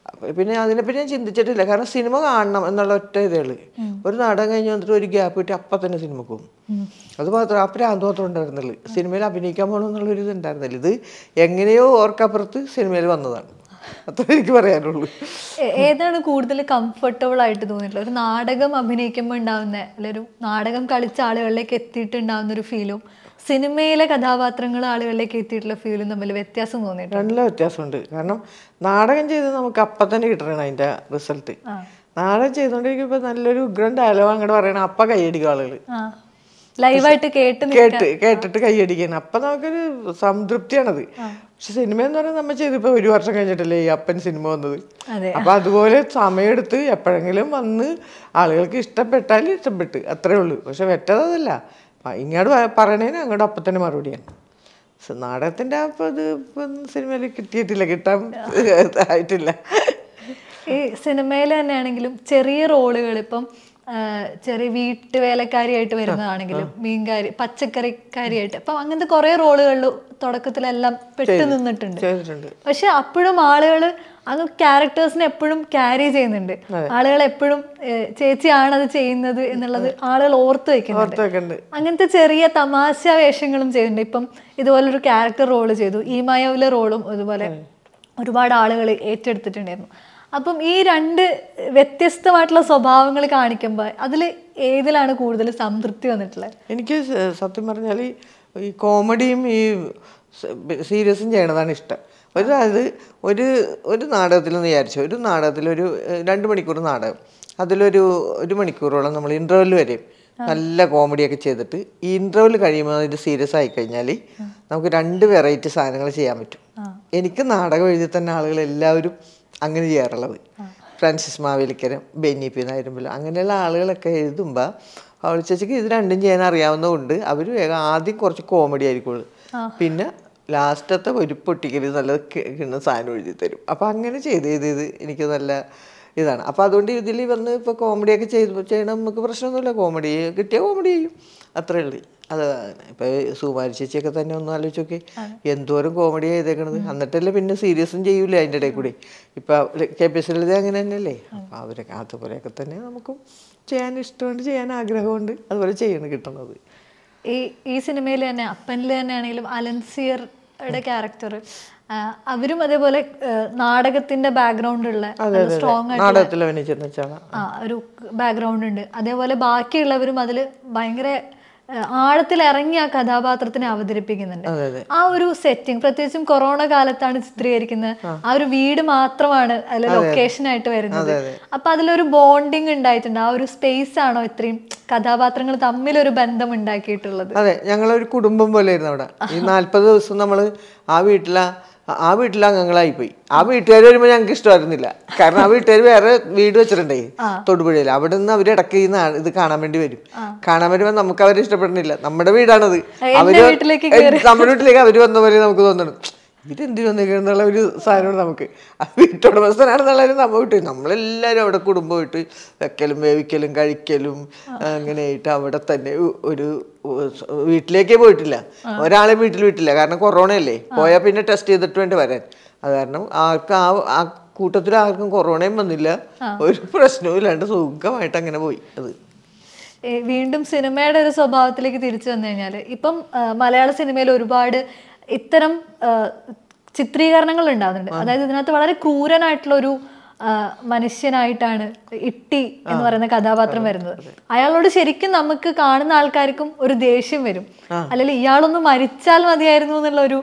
അപ്പൊ പിന്നെ അതിനെപ്പറ്റി ഞാൻ ചിന്തിച്ചിട്ടില്ല. കാരണം സിനിമ കാണണം എന്നുള്ള ഒറ്റ ഇതേ ഉള്ളൂ ഒരു നാടകം കഴിഞ്ഞ് വന്നിട്ട് ഒരു ഗ്യാപ്പ് കിട്ടി അപ്പം തന്നെ സിനിമ പോകും. അത് മാത്രം ആ പ്രാന്ത് മാത്രം ഉണ്ടായിരുന്നുള്ളൂ. സിനിമയിൽ അഭിനയിക്കാൻ പോകണം എന്നുള്ളൊരു ഇത് ഉണ്ടായിരുന്നില്ല. ഇത് എങ്ങനെയോ ഓർക്കപ്പുറത്ത് സിനിമയിൽ വന്നതാണ്. അത്ര എനിക്ക് പറയാനുള്ളൂ. ഏതാണ് കൂടുതൽ കംഫർട്ടബിൾ ആയിട്ട് തോന്നിയിട്ടുള്ളത്? ഒരു നാടകം അഭിനയിക്കുമ്പോൾ ഉണ്ടാവുന്ന അല്ലെ ഒരു നാടകം കളിച്ച ആളുകളിലേക്ക് എത്തിയിട്ടുണ്ടാവുന്ന ഒരു ഫീലും സിനിമയിലെ കഥാപാത്രങ്ങൾ ആളുകളിലേക്ക് എത്തിയിട്ടുള്ള ഫീലും തമ്മിൽ വ്യത്യാസം തോന്നിയിട്ടുണ്ട്? നല്ല വ്യത്യാസമുണ്ട്. കാരണം നാടകം ചെയ്ത് നമുക്ക് അപ്പം തന്നെ കിട്ടണം അതിന്റെ റിസൾട്ട് നാടകം ചെയ്തുകൊണ്ടിരിക്കുമ്പോൾ നല്ലൊരു ഉഗ്രൻ ഡയലോഗ് അങ്ങോട്ട് പറയണം അപ്പം കൈയടിക്കും ആളുകൾ ലൈവായിട്ട് കേട്ട് കേട്ട് കേട്ടിട്ട് കൈയടിക്കണം അപ്പൊ നമുക്കൊരു സംതൃപ്തിയാണത്. പക്ഷെ സിനിമ എന്ന് പറയുന്നത് നമ്മൾ ചെയ്തിപ്പോ ഒരു വർഷം കഴിഞ്ഞിട്ടല്ലേ ഈ അപ്പൻ സിനിമ വന്നത്? അപ്പൊ അതുപോലെ സമയമെടുത്ത് എപ്പോഴെങ്കിലും വന്ന് ആളുകൾക്ക് ഇഷ്ടപ്പെട്ടാൽ ഇഷ്ടപ്പെട്ട്. അത്രേ ഉള്ളൂ. പക്ഷെ വെറ്റതല്ല ഇങ്ങോട്ട് പറയണേന് അങ്ങോട്ട് അപ്പം തന്നെ മറുപടിയാണ് നാടകത്തിന്റെ അപ്പൊ ഇത് സിനിമയിൽ കിട്ടിയിട്ടില്ല. കിട്ടാൻ ആയിട്ടില്ല ഈ സിനിമയിൽ തന്നെയാണെങ്കിലും ചെറിയ റോളുകൾ ഇപ്പം ചെറിയ വീട്ടു വേലക്കാരിയായിട്ട് വരുന്നതാണെങ്കിലും മീൻകാരി പച്ചക്കറിക്കാരിയായിട്ട്. അപ്പം അങ്ങനത്തെ കുറേ റോളുകളിൽ തുടക്കത്തിലെല്ലാം പെട്ടു നിന്നിട്ടുണ്ട്. പക്ഷെ അപ്പോഴും ആളുകൾ അത് ക്യാരക്ടേഴ്സിനെ എപ്പോഴും ക്യാരി ചെയ്യുന്നുണ്ട്. ആളുകൾ എപ്പോഴും ചേച്ചിയാണ് അത് ചെയ്യുന്നത് എന്നുള്ളത് ആളുകൾ ഓർത്ത് വെക്കുന്നുണ്ട്. അങ്ങനത്തെ ചെറിയ തമാശ വേഷങ്ങളും ചെയ്യുന്നുണ്ട്. ഇപ്പം ഇതുപോലൊരു ക്യാരക്ടർ റോൾ ചെയ്തു. ഈ മായവിലെ റോളും അതുപോലെ ഒരുപാട് ആളുകൾ ഏറ്റെടുത്തിട്ടുണ്ടായിരുന്നു. അപ്പം ഈ രണ്ട് വ്യത്യസ്തമായിട്ടുള്ള സ്വഭാവങ്ങൾ കാണിക്കുമ്പോൾ അതിൽ ഏതിലാണ് കൂടുതൽ സംതൃപ്തി വന്നിട്ടുള്ളത്? എനിക്ക് സത്യം പറഞ്ഞാൽ ഈ കോമഡിയും ഈ സീരിയസും ചെയ്യണതാണ് ഇഷ്ടം. ഒരു അത് ഒരു ഒരു നാടകത്തിൽ എന്ന് വിചാരിച്ചു. ഒരു നാടകത്തിൽ ഒരു രണ്ട് മണിക്കൂർ നാടകം. അതിലൊരു ഒരു മണിക്കൂറോളം നമ്മൾ ഇന്റർവെൽ വരെയും നല്ല കോമഡിയൊക്കെ ചെയ്തിട്ട് ഈ ഇന്റർവെൽ കഴിയുമ്പോൾ അതിന്റെ സീരിയസ് ആയി കഴിഞ്ഞാൽ നമുക്ക് രണ്ട് വെറൈറ്റി സാധനങ്ങൾ ചെയ്യാൻ പറ്റും. എനിക്ക് നാടകം എഴുതി തന്നെ ആളുകൾ എല്ലാവരും അങ്ങനെ ചെയ്യാറുള്ളത്. ഫ്രാൻസിസ് മാവേലിക്കരം ബെന്നി പി നായരുമ്പല അങ്ങനെയുള്ള ആളുകളൊക്കെ എഴുതുമ്പോൾ അവൾ ചേച്ചിക്ക് ഇത് രണ്ടും ചെയ്യാൻ അറിയാവുന്നതുകൊണ്ട് അവർ വേഗം ആദ്യം കുറച്ച് കോമഡി ആയിരിക്കുള്ളൂ. പിന്നെ ലാസ്റ്റത്തെ ഒരു പൊട്ടിക്കൽ നല്ല കിണ്ണ സാധനം എഴുതി തരും. അപ്പം അങ്ങനെ ചെയ്ത് ചെയ്ത് ചെയ്ത് എനിക്ക് നല്ല ഇതാണ്. അപ്പോൾ അതുകൊണ്ട് ഇതിൽ വന്ന് ഇപ്പോൾ കോമഡിയൊക്കെ ചെയ്ത് ചെയ്യണം നമുക്ക് പ്രശ്നമൊന്നുമില്ല. കോമഡി കിട്ടിയ കോമഡി ചെയ്യും. അത്രേ ഉള്ളൂ. അത് ഇപ്പോൾ സുമാരി ചേച്ചിയൊക്കെ തന്നെ ഒന്ന് ആലോചിച്ച് നോക്കി. എന്തോരം കോമഡി ചെയ്തേക്കണത്. എന്നിട്ടല്ലേ പിന്നെ സീരിയസും ചെയ്യൂലേ അതിന്റെ ഇടയിൽ കൂടി ഇപ്പം കെ പി എസ് ലളിത അങ്ങനെ തന്നെയല്ലേ? അപ്പോൾ അവരൊക്കെ അതുപോലെയൊക്കെ തന്നെ നമുക്കും ചെയ്യാൻ ഇഷ്ടമുണ്ട് ചെയ്യാൻ ആഗ്രഹമുണ്ട്. അതുപോലെ ചെയ്യണം കിട്ടുന്നത് ഈ ഈ സിനിമയിൽ തന്നെ അപ്പനിൽ തന്നെ ആണെങ്കിലും അലൻസിയറുടെ ക്യാരക്ടർ അവരും അതേപോലെ നാടകത്തിന്റെ ബാക്ക്ഗ്രൗണ്ട് ഉള്ള സ്ട്രോങ് ആയിട്ട് നാടകത്തിൽ അഭിനയിച്ചിരുന്ന വെച്ചാൽ ആ ഒരു ബാക്ക്ഗ്രൗണ്ട് ഉണ്ട് അതേപോലെ ബാക്കിയുള്ളവരും അതിൽ ഭയങ്കര ആഴത്തിൽ ഇറങ്ങി ആ കഥാപാത്രത്തിനെ അവതരിപ്പിക്കുന്നുണ്ട്. ആ ഒരു സെറ്റിംഗ് പ്രത്യേകിച്ചും കൊറോണ കാലത്താണ് ചിത്രീകരിക്കുന്നത്. ആ. ഒരു വീട് മാത്രമാണ് അതിൽ ലൊക്കേഷൻ ആയിട്ട് വരുന്നത്. അപ്പൊ അതിലൊരു ബോണ്ടിങ് ഉണ്ടായിട്ടുണ്ട്. ആ ഒരു സ്പേസ് ആണോ ഇത്രയും കഥാപാത്രങ്ങൾ തമ്മിൽ ഒരു ബന്ധം ഉണ്ടാക്കിയിട്ടുള്ളത് അതെ ഞങ്ങളൊരു കുടുംബം പോലെ ആയിരുന്നു അവിടെ. ഈ നാല്പത് ദിവസം നമ്മൾ ആ വീട്ടിലാ ആ വീട്ടിലെ അംഗങ്ങളായിപ്പോയി. ആ വീട്ടുകാർ വരുമ്പോൾ ഞങ്ങൾക്ക് ഇഷ്ടമായിരുന്നില്ല. കാരണം ആ വീട്ടുകാർ വേറെ വീട് വെച്ചിട്ടുണ്ടേ തൊടുപുഴയിൽ അവിടെ നിന്ന് അവർ ഇടയ്ക്ക് ഇത് കാണാൻ വേണ്ടി വരും. കാണാൻ വരുമ്പോൾ നമുക്ക് അവരെ ഇഷ്ടപ്പെടുന്നില്ല. നമ്മുടെ വീടാണത്. അവർ നമ്മുടെ വീട്ടിലേക്ക് അവർ വന്ന പോലെ നമുക്ക് തോന്നണം. ഇതെന്തിനു വന്നേക്കുന്നുള്ള ഒരു സാധനമാണ് നമുക്ക്. ആ ഒരു നമ്മൾ വിട്ടു നമ്മളെല്ലാവരും അവിടെ കുടുംബമായിട്ട് വെക്കലും വേവിക്കലും കഴിക്കലും അങ്ങനെയായിട്ട് അവിടെ തന്നെ ഒരു വീട്ടിലേക്കേ പോയിട്ടില്ല. ഒരാളെ വീട്ടിൽ വിട്ടില്ല. കാരണം കൊറോണയല്ലേ. പോയാൽ പിന്നെ ടെസ്റ്റ് ചെയ്തിട്ട് വേണ്ടി വരാൻ. അത് കാരണം ആർക്കും ആ ആ കൂട്ടത്തിൽ ആർക്കും കൊറോണയും വന്നില്ല. ഒരു പ്രശ്നവും ഇല്ലാണ്ട് സുഖമായിട്ട് അങ്ങനെ പോയി അത്. വീണ്ടും സിനിമയുടെ ഒരു സ്വഭാവത്തിലേക്ക് തിരിച്ചു വന്നു കഴിഞ്ഞാൽ ഇപ്പം മലയാള സിനിമയിൽ ഒരുപാട് ഇത്തരം ചിത്രീകരണങ്ങൾ ഉണ്ടാകുന്നുണ്ട്. അതായത് ഇതിനകത്ത് വളരെ ക്രൂരനായിട്ടുള്ള ഒരു മനുഷ്യനായിട്ടാണ് ഇട്ടി എന്ന് പറയുന്ന കഥാപാത്രം വരുന്നത്. അയാളോട് ശരിക്കും നമുക്ക് കാണുന്ന ആൾക്കാർക്കും ഒരു ദേഷ്യം വരും. അല്ലെങ്കിൽ ഇയാളൊന്ന് മരിച്ചാൽ മതിയായിരുന്നു എന്നുള്ള ഒരു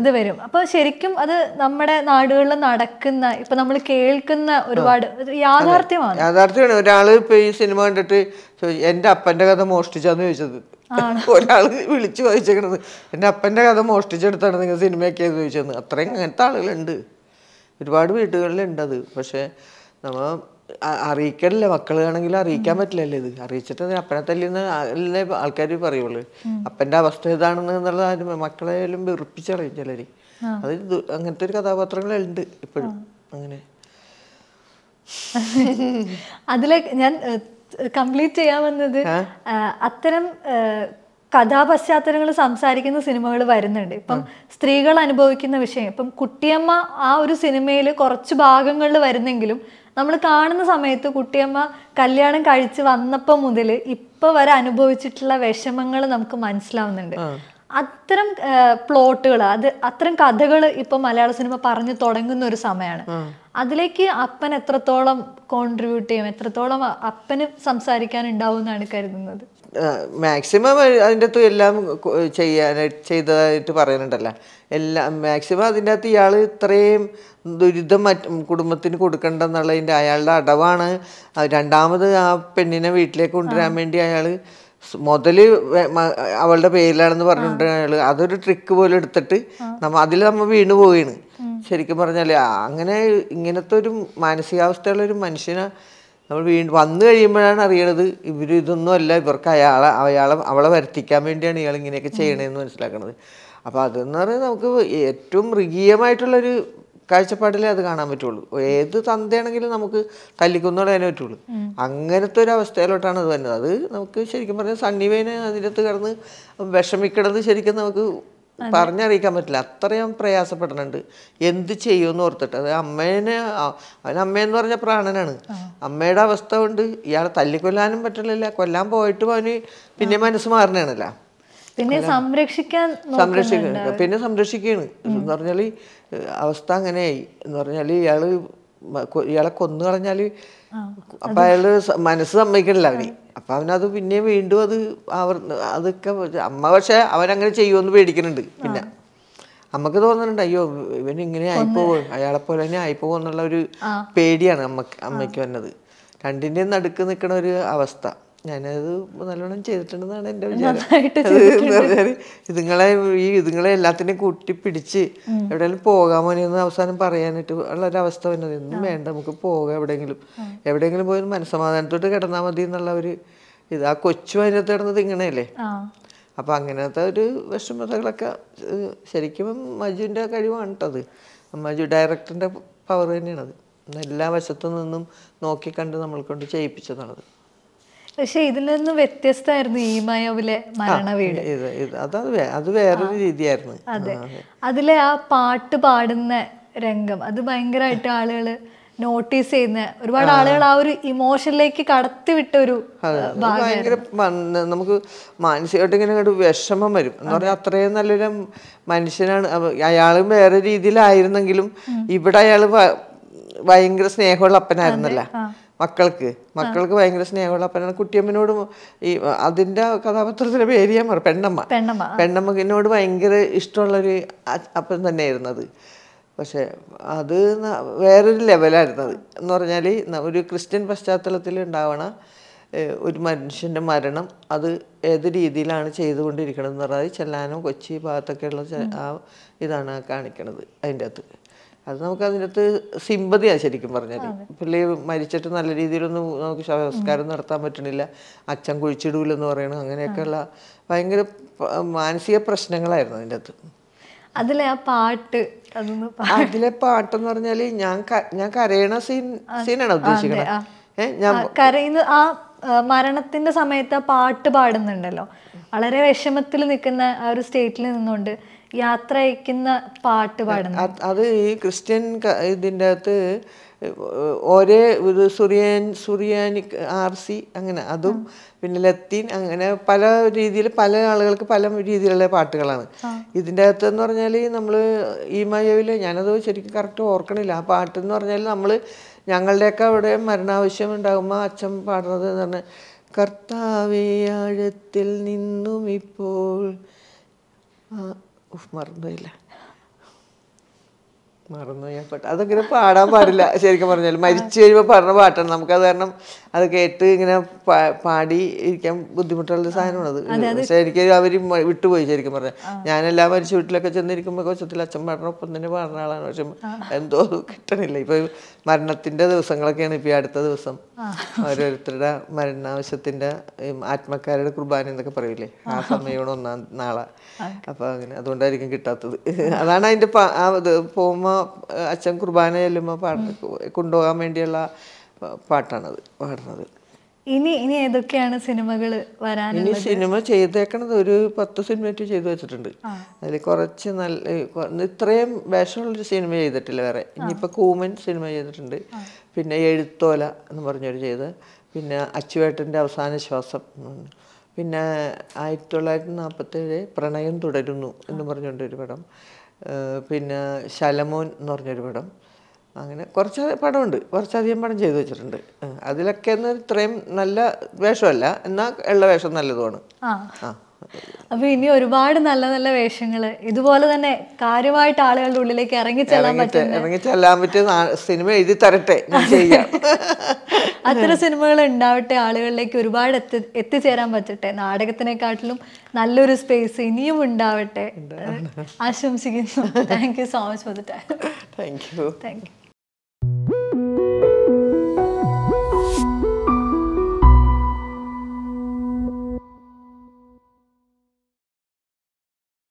ഇത് വരും. അപ്പൊ ശരിക്കും അത് നമ്മുടെ നാടുകളിൽ നടക്കുന്ന ഇപ്പൊ നമ്മൾ കേൾക്കുന്ന ഒരുപാട് യാഥാർത്ഥ്യമാണ്. യാഥാർത്ഥ്യമാണ്. ഒരാൾ ഇപ്പൊ ഈ സിനിമ കണ്ടിട്ട് എന്റെ അപ്പന്റെ കഥ മോഷ്ടിച്ചാന്ന് ചോദിച്ചത്. ഒരാൾ വിളിച്ചു ചോദിച്ചേക്കണത് എന്റെ അപ്പന്റെ കഥ മോഷ്ടിച്ചെടുത്താണ് നിങ്ങൾ സിനിമയൊക്കെ ചോദിച്ചത് അത്രയും അങ്ങനത്തെ ആളുകളുണ്ട്. ഒരുപാട് വീടുകളിലുണ്ട് അത്. പക്ഷെ നമ്മൾ അറിയിക്കണില്ല മക്കളാണെങ്കിൽ അറിയിക്കാൻ പറ്റില്ലല്ലോ ഇത്. അറിയിച്ചിട്ട് അപ്പനെ തല്ലിന്ന് അല്ലേ ആൾക്കാർ പറയുള്ളൂ. അപ്പന്റെ അവസ്ഥ ഇതാണെന്ന് എന്നുള്ളത് ആരും മക്കളെയാലും വെറുപ്പിച്ചറിയും ചിലര്. അത് അങ്ങനത്തെ ഒരു കഥാപാത്രങ്ങളുണ്ട് ഇപ്പോഴും. അങ്ങനെ. അതിലെ ഞാൻ കംപ്ലീറ്റ് ചെയ്യാൻ വന്നത് അത്തരം കഥാപശ്ചാത്തലങ്ങൾ സംസാരിക്കുന്ന സിനിമകൾ വരുന്നുണ്ട്. ഇപ്പം സ്ത്രീകൾ അനുഭവിക്കുന്ന വിഷയം. ഇപ്പം കുട്ടിയമ്മ ആ ഒരു സിനിമയിൽ കുറച്ച് ഭാഗങ്ങളിൽ വരുന്നെങ്കിലും നമ്മൾ കാണുന്ന സമയത്ത് കുട്ടിയമ്മ കല്യാണം കഴിച്ച് വന്നപ്പോൾ മുതൽ ഇപ്പൊ വരെ അനുഭവിച്ചിട്ടുള്ള വിഷമങ്ങൾ നമുക്ക് മനസ്സിലാവുന്നുണ്ട്. അത്തരം പ്ലോട്ടുകൾ അത് അത്തരം കഥകൾ ഇപ്പൊ മലയാള സിനിമ പറഞ്ഞു തുടങ്ങുന്ന ഒരു സമയമാണ് അതിലേക്ക് അപ്പൻ എത്രത്തോളം കോൺട്രിബ്യൂട്ട് ചെയ്യും? എത്രത്തോളം അപ്പന് സംസാരിക്കാൻ ഉണ്ടാവും എന്നാണ് കരുതുന്നത് മാക്സിമം അതിന്റെ അകത്ത് എല്ലാം ചെയ്യാനായിട്ട് ചെയ്തതായിട്ട് പറയുന്നുണ്ടല്ലോ. എല്ലാം മാക്സിമം അതിന്റെ അകത്ത് ഇയാൾ ഇത്രയും ദുരിതം മറ്റ് കുടുംബത്തിന് കൊടുക്കണ്ടെന്നുള്ളതിന്റെ അയാളുടെ അടവാണ്. രണ്ടാമത് ആ പെണ്ണിനെ വീട്ടിലേക്ക് കൊണ്ടുവരാൻ വേണ്ടി അയാൾ മുതൽ അവളുടെ പേരിലാണെന്ന് പറഞ്ഞിട്ട് അയാൾ അതൊരു ട്രിക്ക് പോലെ എടുത്തിട്ട് നമ്മ അതിൽ നമ്മൾ വീണു പോയിന് ശരിക്കും പറഞ്ഞാൽ അങ്ങനെ ഇങ്ങനത്തെ ഒരു മാനസികാവസ്ഥയുള്ള ഒരു മനുഷ്യനെ നമ്മൾ വീണ്ടും വന്നു കഴിയുമ്പോഴാണ് അറിയണത് ഇവർ ഇതൊന്നും അല്ല ഇവർക്ക് അയാളെ അയാളെ അവളെ വരുത്തിക്കാൻ വേണ്ടിയാണ് ഇയാൾ ഇങ്ങനെയൊക്കെ ചെയ്യണതെന്ന് മനസ്സിലാക്കണത്. അപ്പോൾ അതെന്ന് പറഞ്ഞാൽ നമുക്ക് ഏറ്റവും മൃഗീയമായിട്ടുള്ളൊരു കാഴ്ചപ്പാടിലേ അത് കാണാൻ പറ്റുള്ളൂ. ഏത് തന്തയാണെങ്കിലും നമുക്ക് തല്ലിക്കുന്നോടെ അതിനെ പറ്റുള്ളൂ. അങ്ങനത്തെ ഒരു അവസ്ഥയിലോട്ടാണ് അത് വരുന്നത്. അത് നമുക്ക് ശരിക്കും പറഞ്ഞാൽ സണ്ണിവേനെ അതിനകത്ത് കിടന്ന് വിഷമിക്കണത് ശരിക്കും നമുക്ക് പറഞ്ഞറിയിക്കാൻ പറ്റില്ല. അത്രയും പ്രയാസപ്പെടുന്നുണ്ട് എന്ത് ചെയ്യുമെന്ന് ഓർത്തിട്ട്. അത് അമ്മേനെ അവൻ അമ്മയെന്ന് പറഞ്ഞ പ്രാണനാണ്. അമ്മയുടെ അവസ്ഥ കൊണ്ട് ഇയാളെ തല്ലിക്കൊല്ലാനും പറ്റില്ല കൊല്ലാൻ പോയിട്ടും അവന് പിന്നെ മനസ്സ് മാറണാണല്ലോ. പിന്നെ സംരക്ഷിക്കാൻ സംരക്ഷിക്കുന്നുണ്ട് പിന്നെ സംരക്ഷിക്കുകയാണ്. എന്ന് പറഞ്ഞാൽ അവസ്ഥ അങ്ങനെയായി. എന്ന് പറഞ്ഞാൽ ഇയാൾ മ- ഇയാളെ കൊന്നു കളഞ്ഞാൽ അപ്പൊ അയാൾ മനസ്സ് സമ്മതിക്കണില്ല അവന്. അപ്പൊ അവനത് പിന്നെ വീണ്ടും അത് അവർ അതൊക്കെ അമ്മ പക്ഷെ അവനങ്ങനെ ചെയ്യുമെന്ന് പേടിക്കുന്നുണ്ട് പിന്നെ. അമ്മയ്ക്ക് തോന്നുന്നുണ്ട് അയ്യോ ഇവൻ ഇങ്ങനെ ആയിപ്പോവും അയാളെ പോലെ തന്നെ ആയിപ്പോ എന്നുള്ള ഒരു പേടിയാണ് അമ്മയ്ക്ക് അമ്മയ്ക്ക് വന്നത്. രണ്ടിന്റെയും നടുക്ക് നിൽക്കുന്ന ഒരു അവസ്ഥ. ഞാനത് നല്ലോണം ചെയ്തിട്ടുണ്ടെന്നാണ് എന്റെ വിചാരം. അത് എന്ന് ഇതുങ്ങളെ ഈ ഇതുങ്ങളെ എല്ലാത്തിനെയും കൂട്ടി പിടിച്ച് എവിടെയെങ്കിലും പോകാൻ എന്ന് അവസാനം പറയാനായിട്ട് ഉള്ള ഒരു അവസ്ഥ വന്നത് ഒന്നും വേണ്ട നമുക്ക് പോകാം എവിടെയെങ്കിലും. എവിടെയെങ്കിലും പോയി മനസ്സമാധാനത്തോട്ട് കിടന്നാൽ മതി എന്നുള്ള ഒരു ഇത്. ആ കൊച്ചു അതിനകത്ത് കിടന്നത് ഇങ്ങനെയല്ലേ? അപ്പം അങ്ങനത്തെ ഒരു വിഷമതകളൊക്കെ ശരിക്കും മജുവിന്റെ കഴിവാണ് കേട്ടത് മജു ഡയറക്ടറിന്റെ പവർ തന്നെയാണത്. എല്ലാ വശത്തു നിന്നും നോക്കിക്കണ്ട് നമ്മൾ കൊണ്ട് ചെയ്യിപ്പിച്ചതാണത്. പക്ഷെ ഇതിൽ നിന്ന് വ്യത്യസ്തമായിരുന്നു ഈ മയോവിലെ മരണവീട് അത് വേറൊരു രീതിയായിരുന്നു. അതെ. അതിലെ ആ പാട്ട് പാടുന്ന രംഗം അത് ഭയങ്കരമായിട്ട് ആളുകൾ നോട്ടീസ് ചെയ്യുന്ന ഒരുപാട് ആളുകൾ ആ ഒരു ഇമോഷനിലേക്ക് കടത്തിവിട്ട ഒരു ഭയങ്കര നമുക്ക് മാനസികമായിട്ട് ഇങ്ങനെ ഒരു വിഷമം വരും. എന്ന് പറഞ്ഞാൽ അത്രയും നല്ലൊരു മനുഷ്യനാണ്. അയാളും വേറെ രീതിയിലായിരുന്നെങ്കിലും ഇവിടെ അയാൾ ഭയങ്കര സ്നേഹമുള്ള അപ്പനായിരുന്നല്ല. മക്കൾക്ക്. മക്കൾക്ക് ഭയങ്കര സ്നേഹമുള്ള അപ്പനാണ്. കുട്ടിയമ്മനോട് ഈ അതിന്റെ കഥാപാത്രത്തിന്റെ പേര് ഞാൻ മറ പെണ്ണമ്മ. പെണ്ണമ്മനോട് ഭയങ്കര ഇഷ്ടമുള്ളൊരു അപ്പൻ തന്നെയായിരുന്നു അത് പക്ഷെ അത് വേറൊരു ലെവലായിരുന്നു അത് എന്ന് പറഞ്ഞാൽ ഒരു ക്രിസ്ത്യൻ പശ്ചാത്തലത്തിൽ ഉണ്ടാവണ ഒരു മനുഷ്യന്റെ മരണം അത് ഏത് രീതിയിലാണ് ചെയ്തുകൊണ്ടിരിക്കണത് എന്ന് പറഞ്ഞാൽ ചെല്ലാനം കൊച്ചി ഭാഗത്തൊക്കെയുള്ള ആ ഇതാണ് കാണിക്കണത് അതിന്റെ അകത്ത് അത് നമുക്ക് അതിന്റെ അകത്ത് സിമ്പതിയാണ് ശരിക്കും പറഞ്ഞാൽ പുള്ളി മരിച്ചിട്ട് നല്ല രീതിയിലൊന്നും നമുക്ക് ശവസംസ്കാരം നടത്താൻ പറ്റണില്ല. അച്ഛൻ കുഴിച്ചിടൂലെന്ന് പറയണം. അങ്ങനെയൊക്കെയുള്ള ഭയങ്കര മാനസിക പ്രശ്നങ്ങളായിരുന്നു അതിന്റെ അകത്ത്. അതിലെ ആ പാട്ട് അതിലെ പാട്ടെന്ന് പറഞ്ഞാൽ ഞാൻ ഞാൻ കരയണ സീൻ സീനാണ് ഉദ്ദേശിക്കുന്നത് ഏഹ് ഞാൻ കരയുന്ന ആ ആ, മരണത്തിന്റെ സമയത്ത് ആ പാട്ട് പാടുന്നുണ്ടല്ലോ. വളരെ വിഷമത്തിൽ നിൽക്കുന്ന ആ ഒരു സ്റ്റേറ്റിൽ നിന്നുകൊണ്ട് യാത്ര അയക്കുന്ന പാട്ട് പാടുന്നത്? അത് ഈ ക്രിസ്ത്യൻ ഇതിന്റെ അകത്ത് ഒരേ ഇത് സുറിയാൻ സുറിയാനിക് ആർ സി അങ്ങനെ അതും പിന്നെ ലത്തീൻ അങ്ങനെ പല രീതിയിൽ പല ആളുകൾക്ക് പല രീതിയിലുള്ള പാട്ടുകളാണ്. ഇതിന്റെ അകത്ത് എന്ന് പറഞ്ഞാൽ നമ്മൾ ഈ മയവിൽ ഞാനത് ശരിക്കും കറക്റ്റ് ഓർക്കണില്ല. ആ പാട്ട് എന്ന് പറഞ്ഞാൽ നമ്മൾ ഞങ്ങളുടെയൊക്കെ അവിടെ മരണാവശ്യം ഉണ്ടാകുമ്പോൾ അച്ഛൻ പാടുന്നത് എന്ന് പറഞ്ഞാൽ കർത്താവേ ആഴത്തിൽ നിന്നും ഇപ്പോൾ Uf, Manuela. മറന്നു ഞാൻ പാട്ട് അതങ്ങനെ പാടാൻ പാടില്ല ശരിക്കും പറഞ്ഞാൽ മരിച്ചു കഴിയുമ്പോൾ പാടുന്ന പാട്ടാണ്. നമുക്കത് കാരണം അത് കേട്ട് ഇങ്ങനെ പാടി ഇരിക്കാൻ ബുദ്ധിമുട്ടുള്ള സാധനമാണ് അത്. പക്ഷെ എനിക്ക് അവർ വിട്ടുപോയി ശരിക്കും പറഞ്ഞാൽ ഞാനെല്ലാം മരിച്ച വീട്ടിലൊക്കെ ചെന്നിരിക്കുമ്പോൾ കൊച്ചത്തിൽ അച്ഛൻ പാടുന്ന ഒപ്പം തന്നെ പാടുന്ന ആളാണ്. പക്ഷെ എന്തോ കിട്ടണില്ല. ഇപ്പൊ മരണത്തിന്റെ ദിവസങ്ങളൊക്കെയാണ് ഇപ്പൊ അടുത്ത ദിവസം. ഓരോരുത്തരുടെ മരണാവശ്യത്തിന്റെ ആത്മക്കാരുടെ കുർബാന എന്നൊക്കെ പറയില്ലേ ആ സമയമാണ് ഒന്നാം നാളെ. അപ്പൊ അങ്ങനെ അതുകൊണ്ടായിരിക്കും കിട്ടാത്തത്. അതാണ് അതിന്റെ പോകുമ്പോ അച്ഛൻ കുർബാന ചെല്ലുമ്പോൾ പാട്ട് കൊണ്ടുപോകാൻ വേണ്ടിയുള്ള പാട്ടാണത് പാടുന്നത്. ഇനി ഇനി ഏതൊക്കെയാണ് സിനിമകൾ വരാൻ ഇനി സിനിമ ചെയ്തേക്കണത് ഒരു പത്ത് സിനിമയായിട്ട് ചെയ്തു വെച്ചിട്ടുണ്ട്. അതിൽ കുറച്ച് നല്ല ഇത്രയും വേഷമുള്ളൊരു സിനിമ ചെയ്തിട്ടില്ല വേറെ. ഇനിയിപ്പോൾ കൂമൻ സിനിമ ചെയ്തിട്ടുണ്ട്. പിന്നെ എഴുത്തോല എന്ന് പറഞ്ഞൊരു ചെയ്ത്. പിന്നെ അച്ചുവേട്ടന്റെ അവസാന ശ്വാസം. പിന്നെ ആയിരത്തി തൊള്ളായിരത്തി നാൽപ്പത്തേഴ് പ്രണയം തുടരുന്നു എന്ന് പറഞ്ഞുകൊണ്ടൊരു പടം. പിന്നെ ശലമോൻ എന്ന് പറഞ്ഞൊരു പടം. അങ്ങനെ കുറച്ച് പടമുണ്ട്. കുറച്ചധികം പടം ചെയ്തു വെച്ചിട്ടുണ്ട്. അതിലൊക്കെ ഇത്രയും നല്ല വേഷമല്ല. എന്നാൽ ഉള്ള വേഷം നല്ലതുമാണ്. ആ. അപ്പൊ ഇനി ഒരുപാട് നല്ല നല്ല വേഷങ്ങൾ. ഇതുപോലെ തന്നെ കാര്യമായിട്ട് ആളുകളുടെ ഉള്ളിലേക്ക് ഇറങ്ങി ചെല്ലാൻ പറ്റും ഇറങ്ങി ചെല്ലാൻ പറ്റിയ സിനിമ എഴുതി തരട്ടെ. അത്തരം സിനിമകൾ ഉണ്ടാവട്ടെ ആളുകളിലേക്ക് ഒരുപാട് എത്തി എത്തിച്ചേരാൻ പറ്റട്ടെ. നാടകത്തിനെക്കാട്ടിലും നല്ലൊരു സ്പേസ് ഇനിയും ഉണ്ടാവട്ടെ. ആശംസിക്കുന്നു. Thank you so much for the time thank you thank you